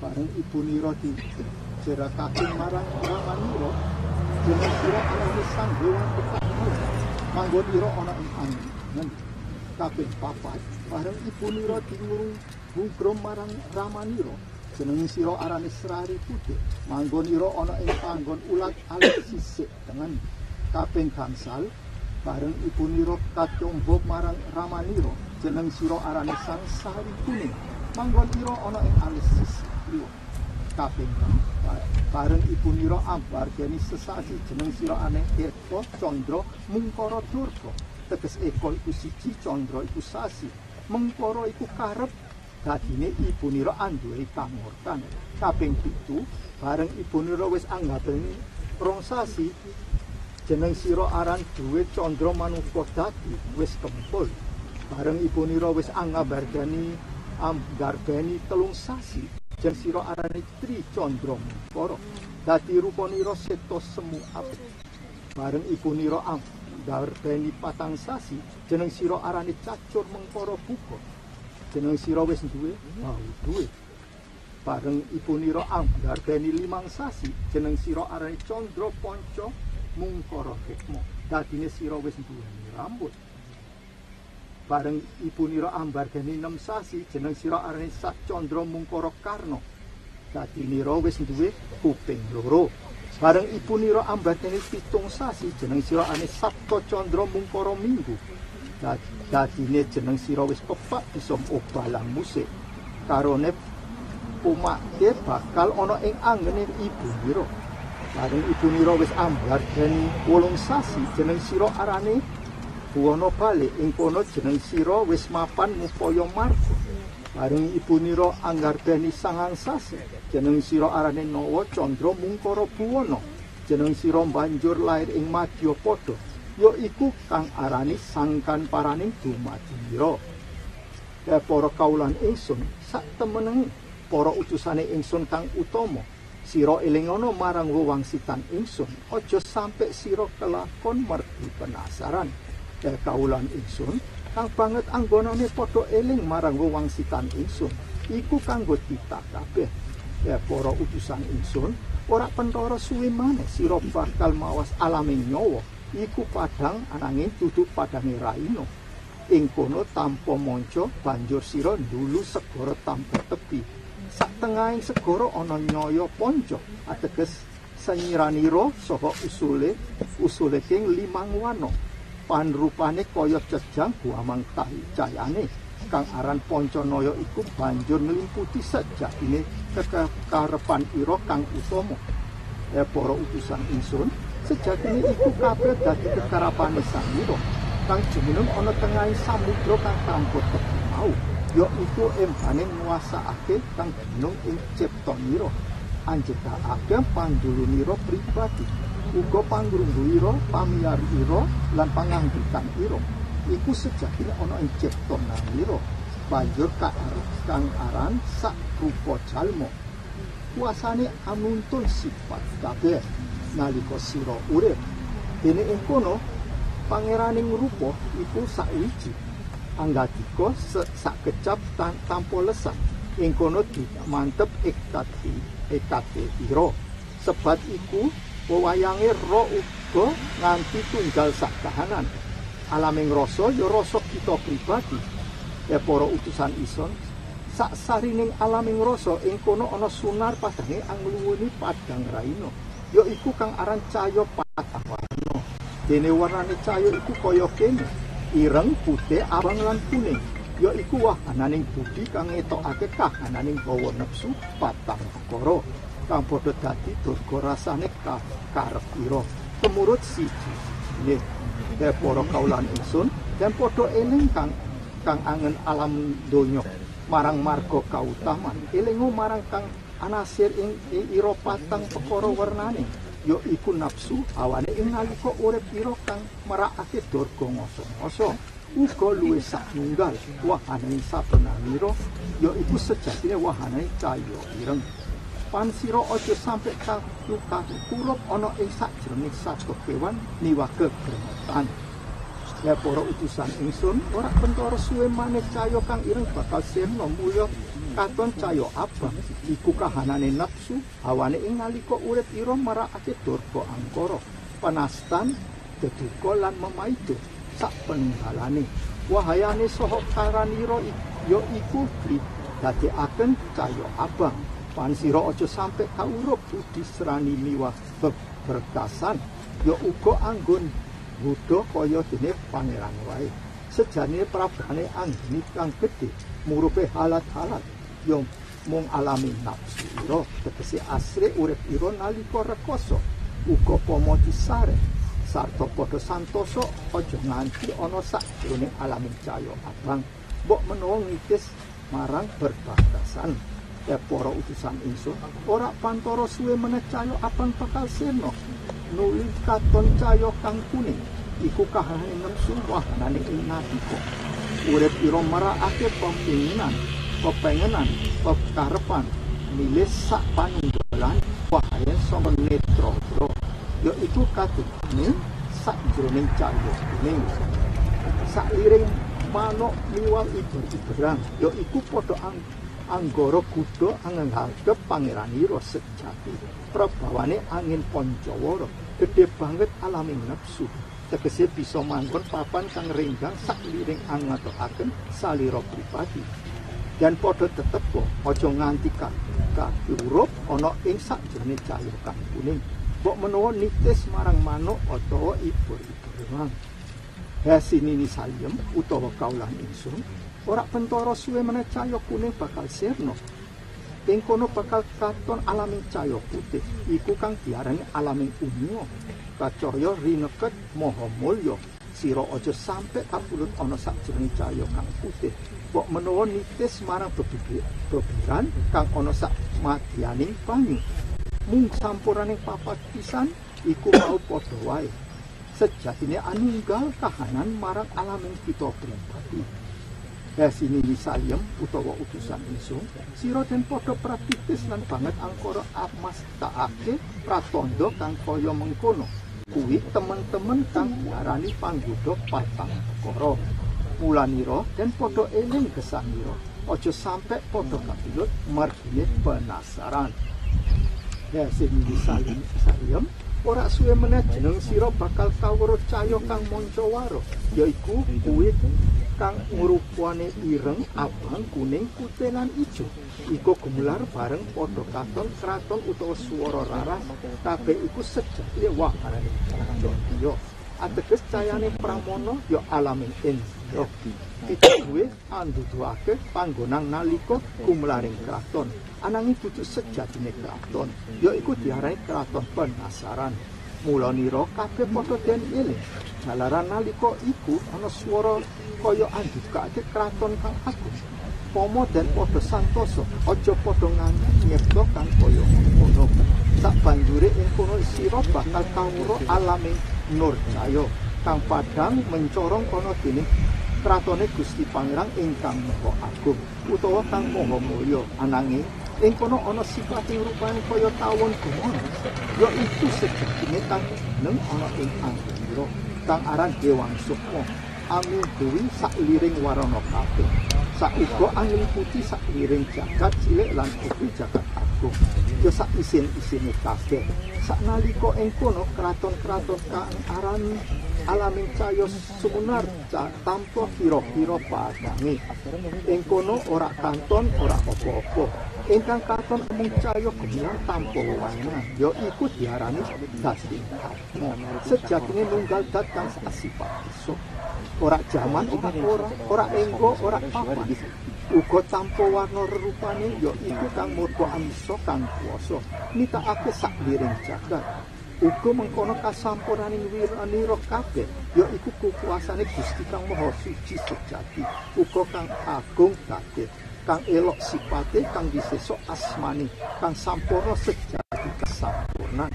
bareng ibunira dijerakake marang ramanira jeneng sira arane sang dewa ketakmu manggon ira ana ing angin. Kaping papat bareng ibunira diurung bungkrum marang ramanira jeneng sira arane Srari Putih. Manggon ira ana ing panggon ulat alit sisik tengen kaping gangsal bareng ibunira kacombo marang ramanira jeneng sira arane Sang Sari Kuning manggon ira ana ing alis sisik liwa kaping enam bareng ibunira ambar geni sesasi jeneng sira arane Tirta Candra Mungkara Durga. Teges eko iku siji Candra iku sasi. Mengkara iku karep dadine ibunira anduwe kamurkan kaping pitu bareng ibunira wis anggapeni rong sasi jeneng sira aran duwe candra manuka dadi wis kempul. Bareng ibunira wis anggabardani amgarbeni telung sasi. Jeneng sira arane tri candra mungkara dadi rupanira seta semu apik. Bareng ibunira am garbeni patang sasi jeneng sira arane cacur mengkara buka. Jeneng sira wis duwe bau duwe. Bareng ibunira am garbeni limang sasi jeneng sira arane candra panca mungkara hikmah dadine sira wis duwe rambut. Bareng ibunira ambargani enam sasi jeneng sira arane sak candra mungkara karna dadinira wis duwe kuping loro. Bareng ibunira ambargani pitung sasi jeneng sira arane sabta candra mungkara minggu. Dadine jeneng sira wis pepak bisa obalang musik. Karone pumake bakal ana ing angene ibunira bareng ibunira wis ambargani wolung sasi jeneng sira arane Buwana balik ing kono jeneng sira wis mapan ngupaya marga. Bareng ibunira anggarbeni sangang sasi, jeneng sira arane Nawa Candra Mungkara Buwana. Jeneng sira banjur lair ing madya padha, ya iku kang arani sangkan paraning dumadira. Ya para kaulan ingsun, sak temeneng para utusane ingsun kang utama. Sira elingono marang wewangsitan ingsun, aja sampe sira kelakon mergi penasaran. ya kaulan ingsun kang banget anggonane padha eling marang wewangsitan ingsun iku kanggo kita kabeh. Ya para utusan ingsun ora pentara suwi maneh sira bakal mawas alame nyawa iku padang ananging dudu padange raino ing kono tanpa manca banjur sira ndulu segara tanpa tepi sak tengahing segara ana nyaya panca ateges senyiranira saha usule usule king limang wana. Panrupane kaya cejang guamang tahi cayane. Kang aran Pancanaya iku banjur nglimputi sejatine kekarepan ira kang utama. Ya para utusan ingsun sejatine iku kabeh dadi kekarepane Samira kang jumeneng ana tengahing samudra kang tepi mau ya iku embane nguasakake kang gunung ing ciptanira anjetakake pandulunira pribadi. Uga pangrungguira pamiyarira lan panganggitan ira. Iku sejatine ana ing ciptanira banjur kang aran sak rupa jalma. Kuasane anuntun sifat kabeh nalika sira urip. Dene ing kono pangeraning rupa iku sakwiji anggatika sak kecap tan tanpa lesan. Ing kono mantep ekati ekate ira sebat iku wewayange ro uga nganti tunggal sak kahanan alaming rasa ya rasa kita pribadi. Ya para utusan ison sak sarining alaming rasa ing kono ana sunar padange angluwuni padang raina ya iku kang aran cahya warna. Dene warnane cahya iku kaya kene ireng putih abang lan kuning ya iku wahananing budi kang ngetokake kahananing bawa nepsu patang perkara kang padha dadi durga rasane karep ira. Kemurut siji nggih. Ya para kaulan ingsun dan padha eling kang kang angen alam donya marang marga kautaman. Elingu marang kang anasir ing, ira patang perkara warnane ya iku nafsu awane ing nalika urip ira kang marakake durga ngoso-ngoso uga luwih satunggal wahane sabenamira ya iku sejatine wahane cahya ireng. Pansira aja sampe kaluka kurup ana ing sakjroning satu kewan niwage gremetan ya para utusan ingsun ora pentara suwe maneh cahya kang ireng bakal sirna mulya katon cahya abang iku kahanane nafsu hawane ing nalika urip ira marakake durga angkara. Penastan deduka lan memaido sak peninggalane wahayane saha karanira ya iku dadekaken cahya abang pansira aja sampe kaurup budi serani miwah berkasan ya uga anggon Buddha kaya dene pangeran wae. Sejane prabane anggini kang gedhe murupe halat-halat ya mung alami nafsu ira tegese asre urip ira nalika rekoso. Uga pomoci sare. Sarta padha santoso. Aja nganti ana sakjroning alamin cahya abang mbok menawa ngitis marang berbatasan. Ya para utusan ingsun ora pantoro suwe meneh cahya abang bakal seno. Nuli katon cahya kang kuning. Iku kahane nafsu wahanane ing natiko urip ira marakake pepinginan kepengenan kekarepan milih sak panunggalan wahayen saka netra ya iku katutane sak jroning cahya kuning sak liring manuk liwat iber-iberang ya iku padha ang anggara kuda angenghadep pangeran ira sejati prabawane angin pancawara gede banget alaming nafsu tegese bisa manggon papan kang renggang sak liring angatokaken salira pribadi dan padha tetep kok aja nganti kakurup ana ing sakjroning cahya kang kuning. Mbok menawa nitis marang manuk utawa ibur-ibur Hasinini saliem utawa kaulan ingsun ora pentara suwe meneh cahya kuning bakal sirna. Ing kono bakal katon alaming cahya putih iku kang diarani alaming unyu kacaya rineket maha mulya sira aja sampe kapulut ana sakjroning cahya kang putih. Kok menawa nitis marang bebiran kang ana sak madyaning banyu. Mung sampuraning papat pisan iku mau padha wae. Sejatine anunggal kahanan marang alaming kita pribadi Hasini misaliem utawa utusan ingsun sira den padha praktis lan banget angkara amas taake pratondo kang kaya mengkono kuwi teman-teman kang diarani panggodok patang perkara pulaniro dan podo eling gesangiro ojo sampe podo kapilut margine penasaran. Ya sing disalim sayem ora suwe meneh jeneng sira bakal kawruh cahya kang manca waro yaiku kuwi kang ngrupuane ireng, abang, kuning, putih lan ijo. Iku gemular bareng padha katon kraton utawa swara raras. Kabeh iku sejati wah arane kraton yo. Ateges cayane pramono yo alamin indra. Kita duwe anduduake panggonan nalika kumlaring kraton. Ananging dudu sejatine kraton, ya iku diarani kraton penasaran. Mula nira kabeh padha den eling. Jalaran nalika iku ana swara kaya andukake kraton kang agung. Pomo den padha santosa, aja padha nganti nyipta kang kaya ngono. Sak banjure ing kono sira bakal kawura alame nur cahya kang padhang mencorong kono dening kratone Gusti Pangeran ingkang maha agung utawa kang maha mulya ananging ing kono ana sifate rupane kaya tawon gumon ya iku sejatine kang neng ana ing anggura kang aran Dewang Sukma. Amin dewi sakliring warana kabeh. Sauga angin putih sakliring jagat cilik lan putih jagat agung. Ya sak isin-isine kabeh. Saknalika ing kono kraton-kraton kang aran alamin cahya sumunar tanpa kira-kira padange ing kono ora kanton ora apa-apa ingkang katon mung cahya gemilang tanpa wewangan ya iku diarani dadi atma sejatine nunggal dat kang asifat iso ora jaman ora ora ora enggo ora papan uga tanpa warna rerupane ya iku kang murka amisa kang kuwasa. Nitakake sak liring jagat uga mengkono kasampuraning wiranira kabeh ya iku kekuasane Gusti Kang Maha Suci sejati uga kang agung kabeh kang elok sipate kang disesok asmani kang sampurna sejati kasampurnan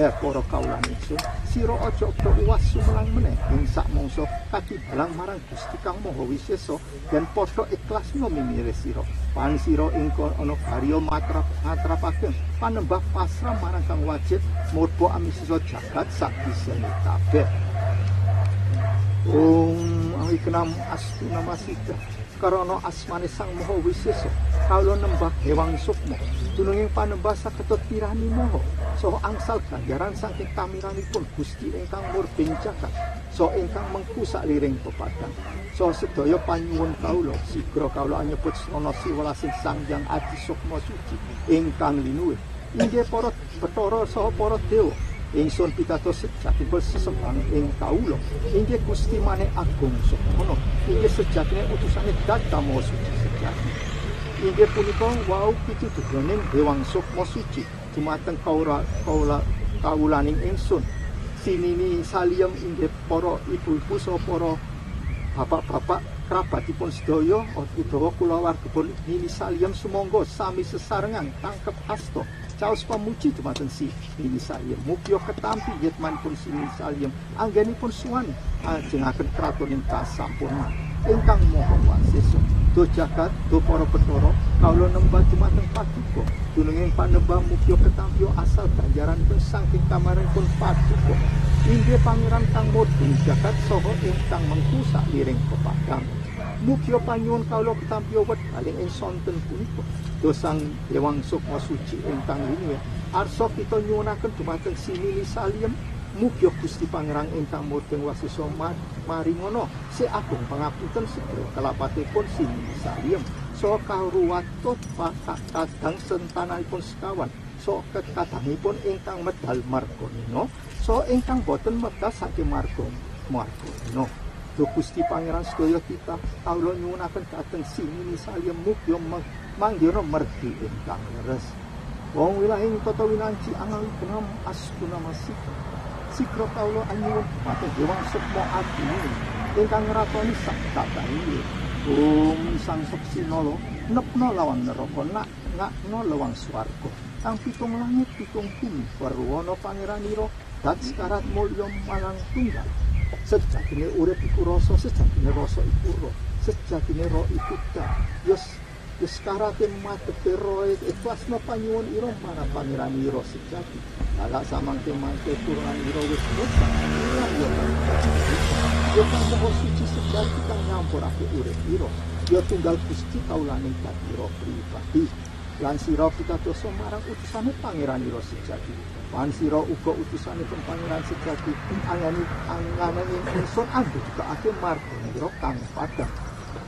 ya para kawula ingsun sira aja kok uwas sumelang meneh. Ing sak mangsa katibalang marang Gusti Kang Maha Wisesa dan padha ikhlas mimire sira. Pan sira ing ana karya matrap matrapaken panembah pasrah marang kang wajib murba amisisa jagat sak bisane kabeh. Om Amiknam Astu Namasita Karana asmane Sang Maha Wisesa kawula nembah Hewang Sukma dununging panembah saketut pirani maha saha angsal ganjaran saking kamiranipun Gusti ingkang murbing jagat saha ingkang mengku sakliring pepadang saha sedaya panyuwun kawula sigra kawula nyebut srana siwelasing Sang Hyang Adi Sukma Suci ingkang linuwih inggih para Bathara saha para dewa ingsun pitados sejatipun sesembang ing kawula. Inggih Gusti maneh agung sukmana inggih sejatine utusane Datama suci sejati. Inggih punika wau pitutuhaning Dewang Sukma suci dumateng kawula kawula kawulaning ingsun. Sinini saliyem inggih para ibu-ibu saha para bapak-bapak kerabatipun sedaya utawa kulawargipun nini saliyem sumangga sami sesarengan tangkep asta caos pamuji dumateng si Nini Salim. Mukyo ketampi yetmanipun si Nini Salim. Anggenipun suwani ajengaken kraton ing kasampurna ingkang moho wasesa do jagat do para Bathara kawula nembah dumateng paduka dununging panembah mukyo ketampi asal ganjaran pun saking kamaripun paduka inggih pangeran kang murni jagat saha ingkang mengku sakliring pepadang mukio panyun kalau kita biobat paling ensonten pun dosang lewang sok masuci entang ini ya arso kita nyunakan cuma simili saliem. Salim gusti pangerang entang murteng wasi mari ngono si agung pengapunten sekro kelapati pun sini salim so karuatot pakak kadang sentanai sekawan. So kekadangi pun entang medal margonino. So entang boten medal sakit margon margonino. Duh Gusti Pangeran sedaya kita kawula nyuwunaken dhateng sini saya mugya manggira mergi ingkang leres. Wong wilahing tata winanci angal kenam asguna masika. Sikra kawula anyuwun dumateng Dewang Sukma Adi ingkang ngrapani sak tatahi. Om Sang Seksinala nepna lawan neraka nak ngakno lawang swarga. Kang pitung langit pitung bumi warwana pangeranira dat sekarat mulya malang tunggal. Sejatine urip iku rasa sejatine rasa iku roh. Sejatine roh iku dak yos yos karate matepe roh ikhlasna panyuwun ira marang pangeran ira sejati. Ala samangke mangke turunan ira wis dosa yo yo kang moho suci sejati kang nyampurake urip ira yo tunggal Gusti kaulaning roh pribadi. Lan sira pitadosa marang utusane pangeran ira sejati lan sira uga utusane pangeran sejati. Angani anganane ingsun andhedhekake marga kang padhang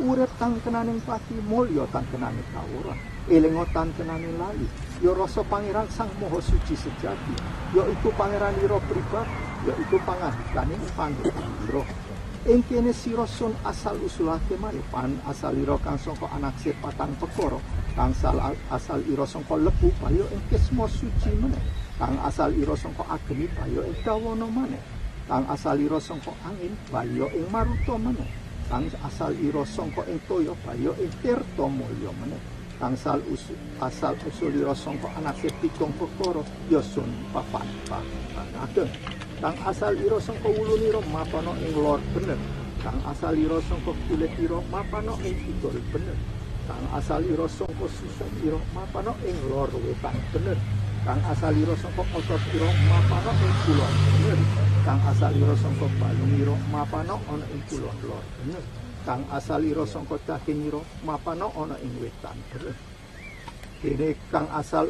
urip kang kenaning pati mulya kang kenaning kawuran elinga tan kenaning lali. Ya rasa pangeran sang maha suci sejati. Ya iku pangeran ira pribadi. Ya iku pangandikane panggonan ira ing kene sira sun asal usulake maneh pan asal ira kang saka anak sir patang pekara. Kang asal ira saka lebu payo ing kesmo suci meneh kang asal ira saka ageni payo ing dawana maneh. Kang asal ira saka angin payo ing maruta meneh kang asal ira saka ing toya payo ing tirta mulya meneh kang asal usul asal usul ira saka anak pitung pekara ya sun papan papan kang asal ira sangka wulunira mapana ing lor bener. Kang asal ira sangka kulit ira mapana ing kidul bener. Kang asal ira sangka susun ira mapana ing lor wetan bener kang asal ira sangka otot ira mapana ing kulon bener. Kang asal ira sangka balung ira mapana ana ing kulon lor kang asal ira sangka daging ira mapana ana ing wetan Dene kang asal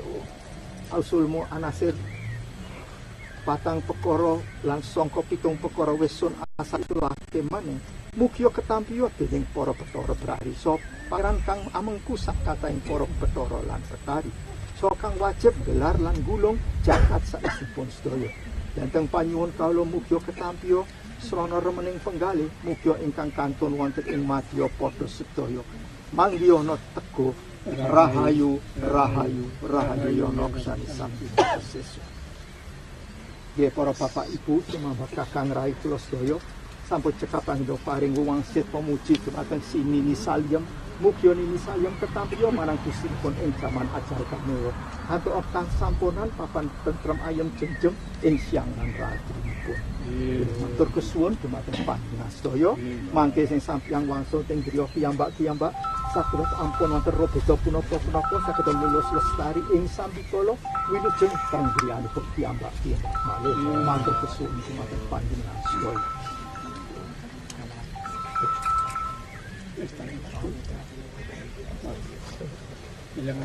usulmu anasir patang pekara lan sangka pitung pekara wis sun asal lake maneh mugia ketampiya dening para Bathara Brarisa pangeran kang amengku sak kataing para Bathara lan Betari so kang wajib gelar lan gulung jagat saisipun sedaya. Danteng panyuwun kawula mugia ketampiya srana remening penggalih mugia ingkang kantun wonten ing madya padha sedaya. Manggihana teguh rahayu rahayu rahayu yono ksani sampi sesu Nggih para bapak ibu tumambah kakang rai kula sedaya sampun cekapan do paring wangsit pemuji dumateng si Nini Nini Salyem ketampiya marang Gustipun ing jaman ajal kamewa hantu kang sampunan papan tentrem ayem jengjem ing siang lan ratrinipun matur kesuwun dumateng panjenengan sedaya mangke sing sampyang wangsul teng griya piyambak-piyambak. Saged ampun wonten robeda punapa-punapa saged lulus lestari ing sambikala wilujeng pangriyanipun piyambak-piyambak malih. Matur kesuwun dumateng panjenengan sedaya Ilang.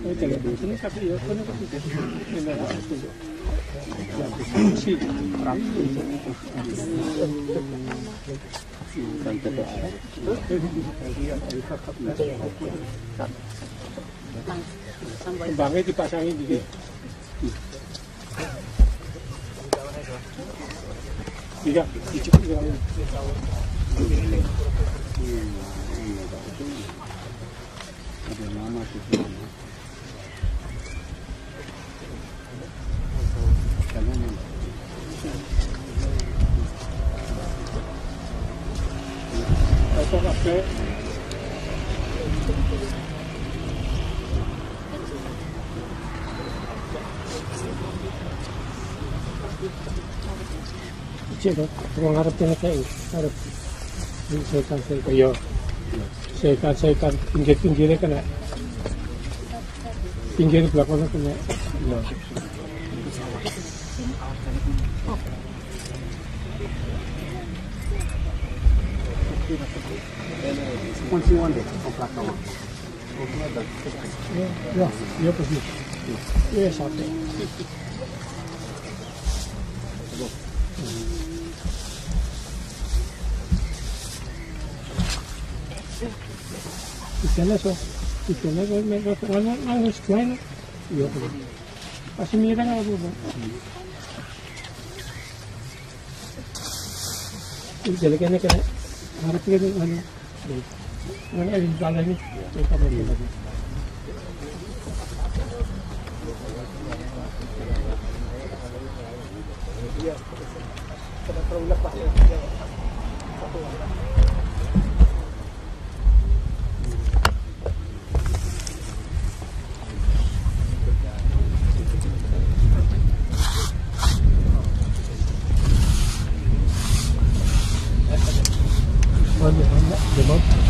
Oh, taga dito. Ano sabi yun? Ano ba dito? Ilang araw pa. Si, Bakit ipasangin dito? Tiga, icip tiga. 你妈妈是什么前面那个嗯好的这个我拿着电话费他的一车三 sekan. Pinggir-pinggirnya kena. Pinggir belakangnya kena. Ya. Continuando con plataforma. Ya, ya, ya pergi. Ya, sampai. Ikannya so, ikannya so, mereka pengen nangis kelain. Iya, pergi. Pasti mirang apa bu? Jadi kena kena harap kita ano, ano yung pala ni, yung pamilya lagi. Mana mana,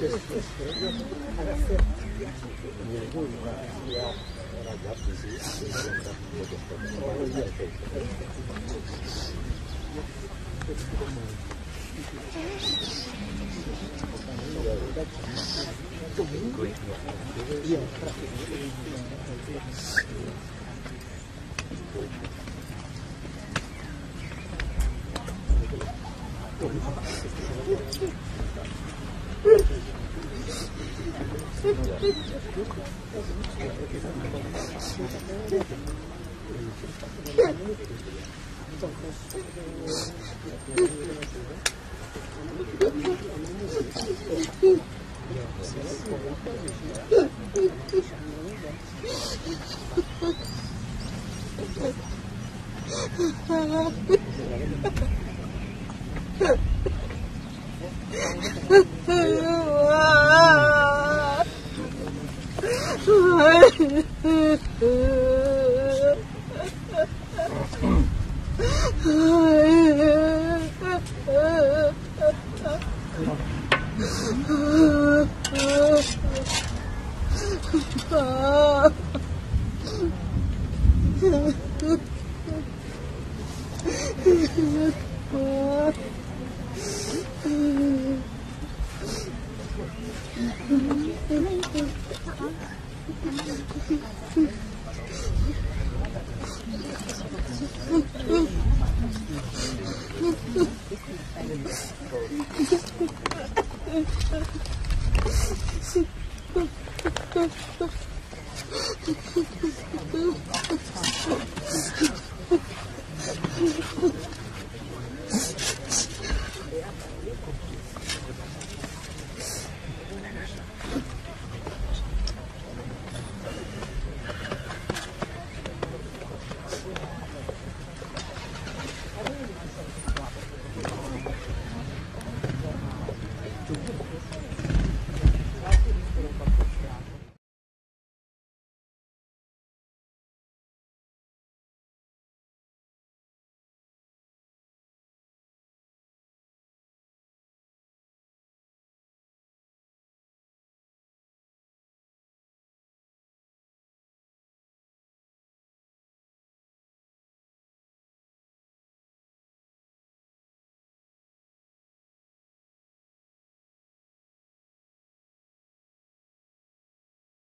Merci. [LAUGHS]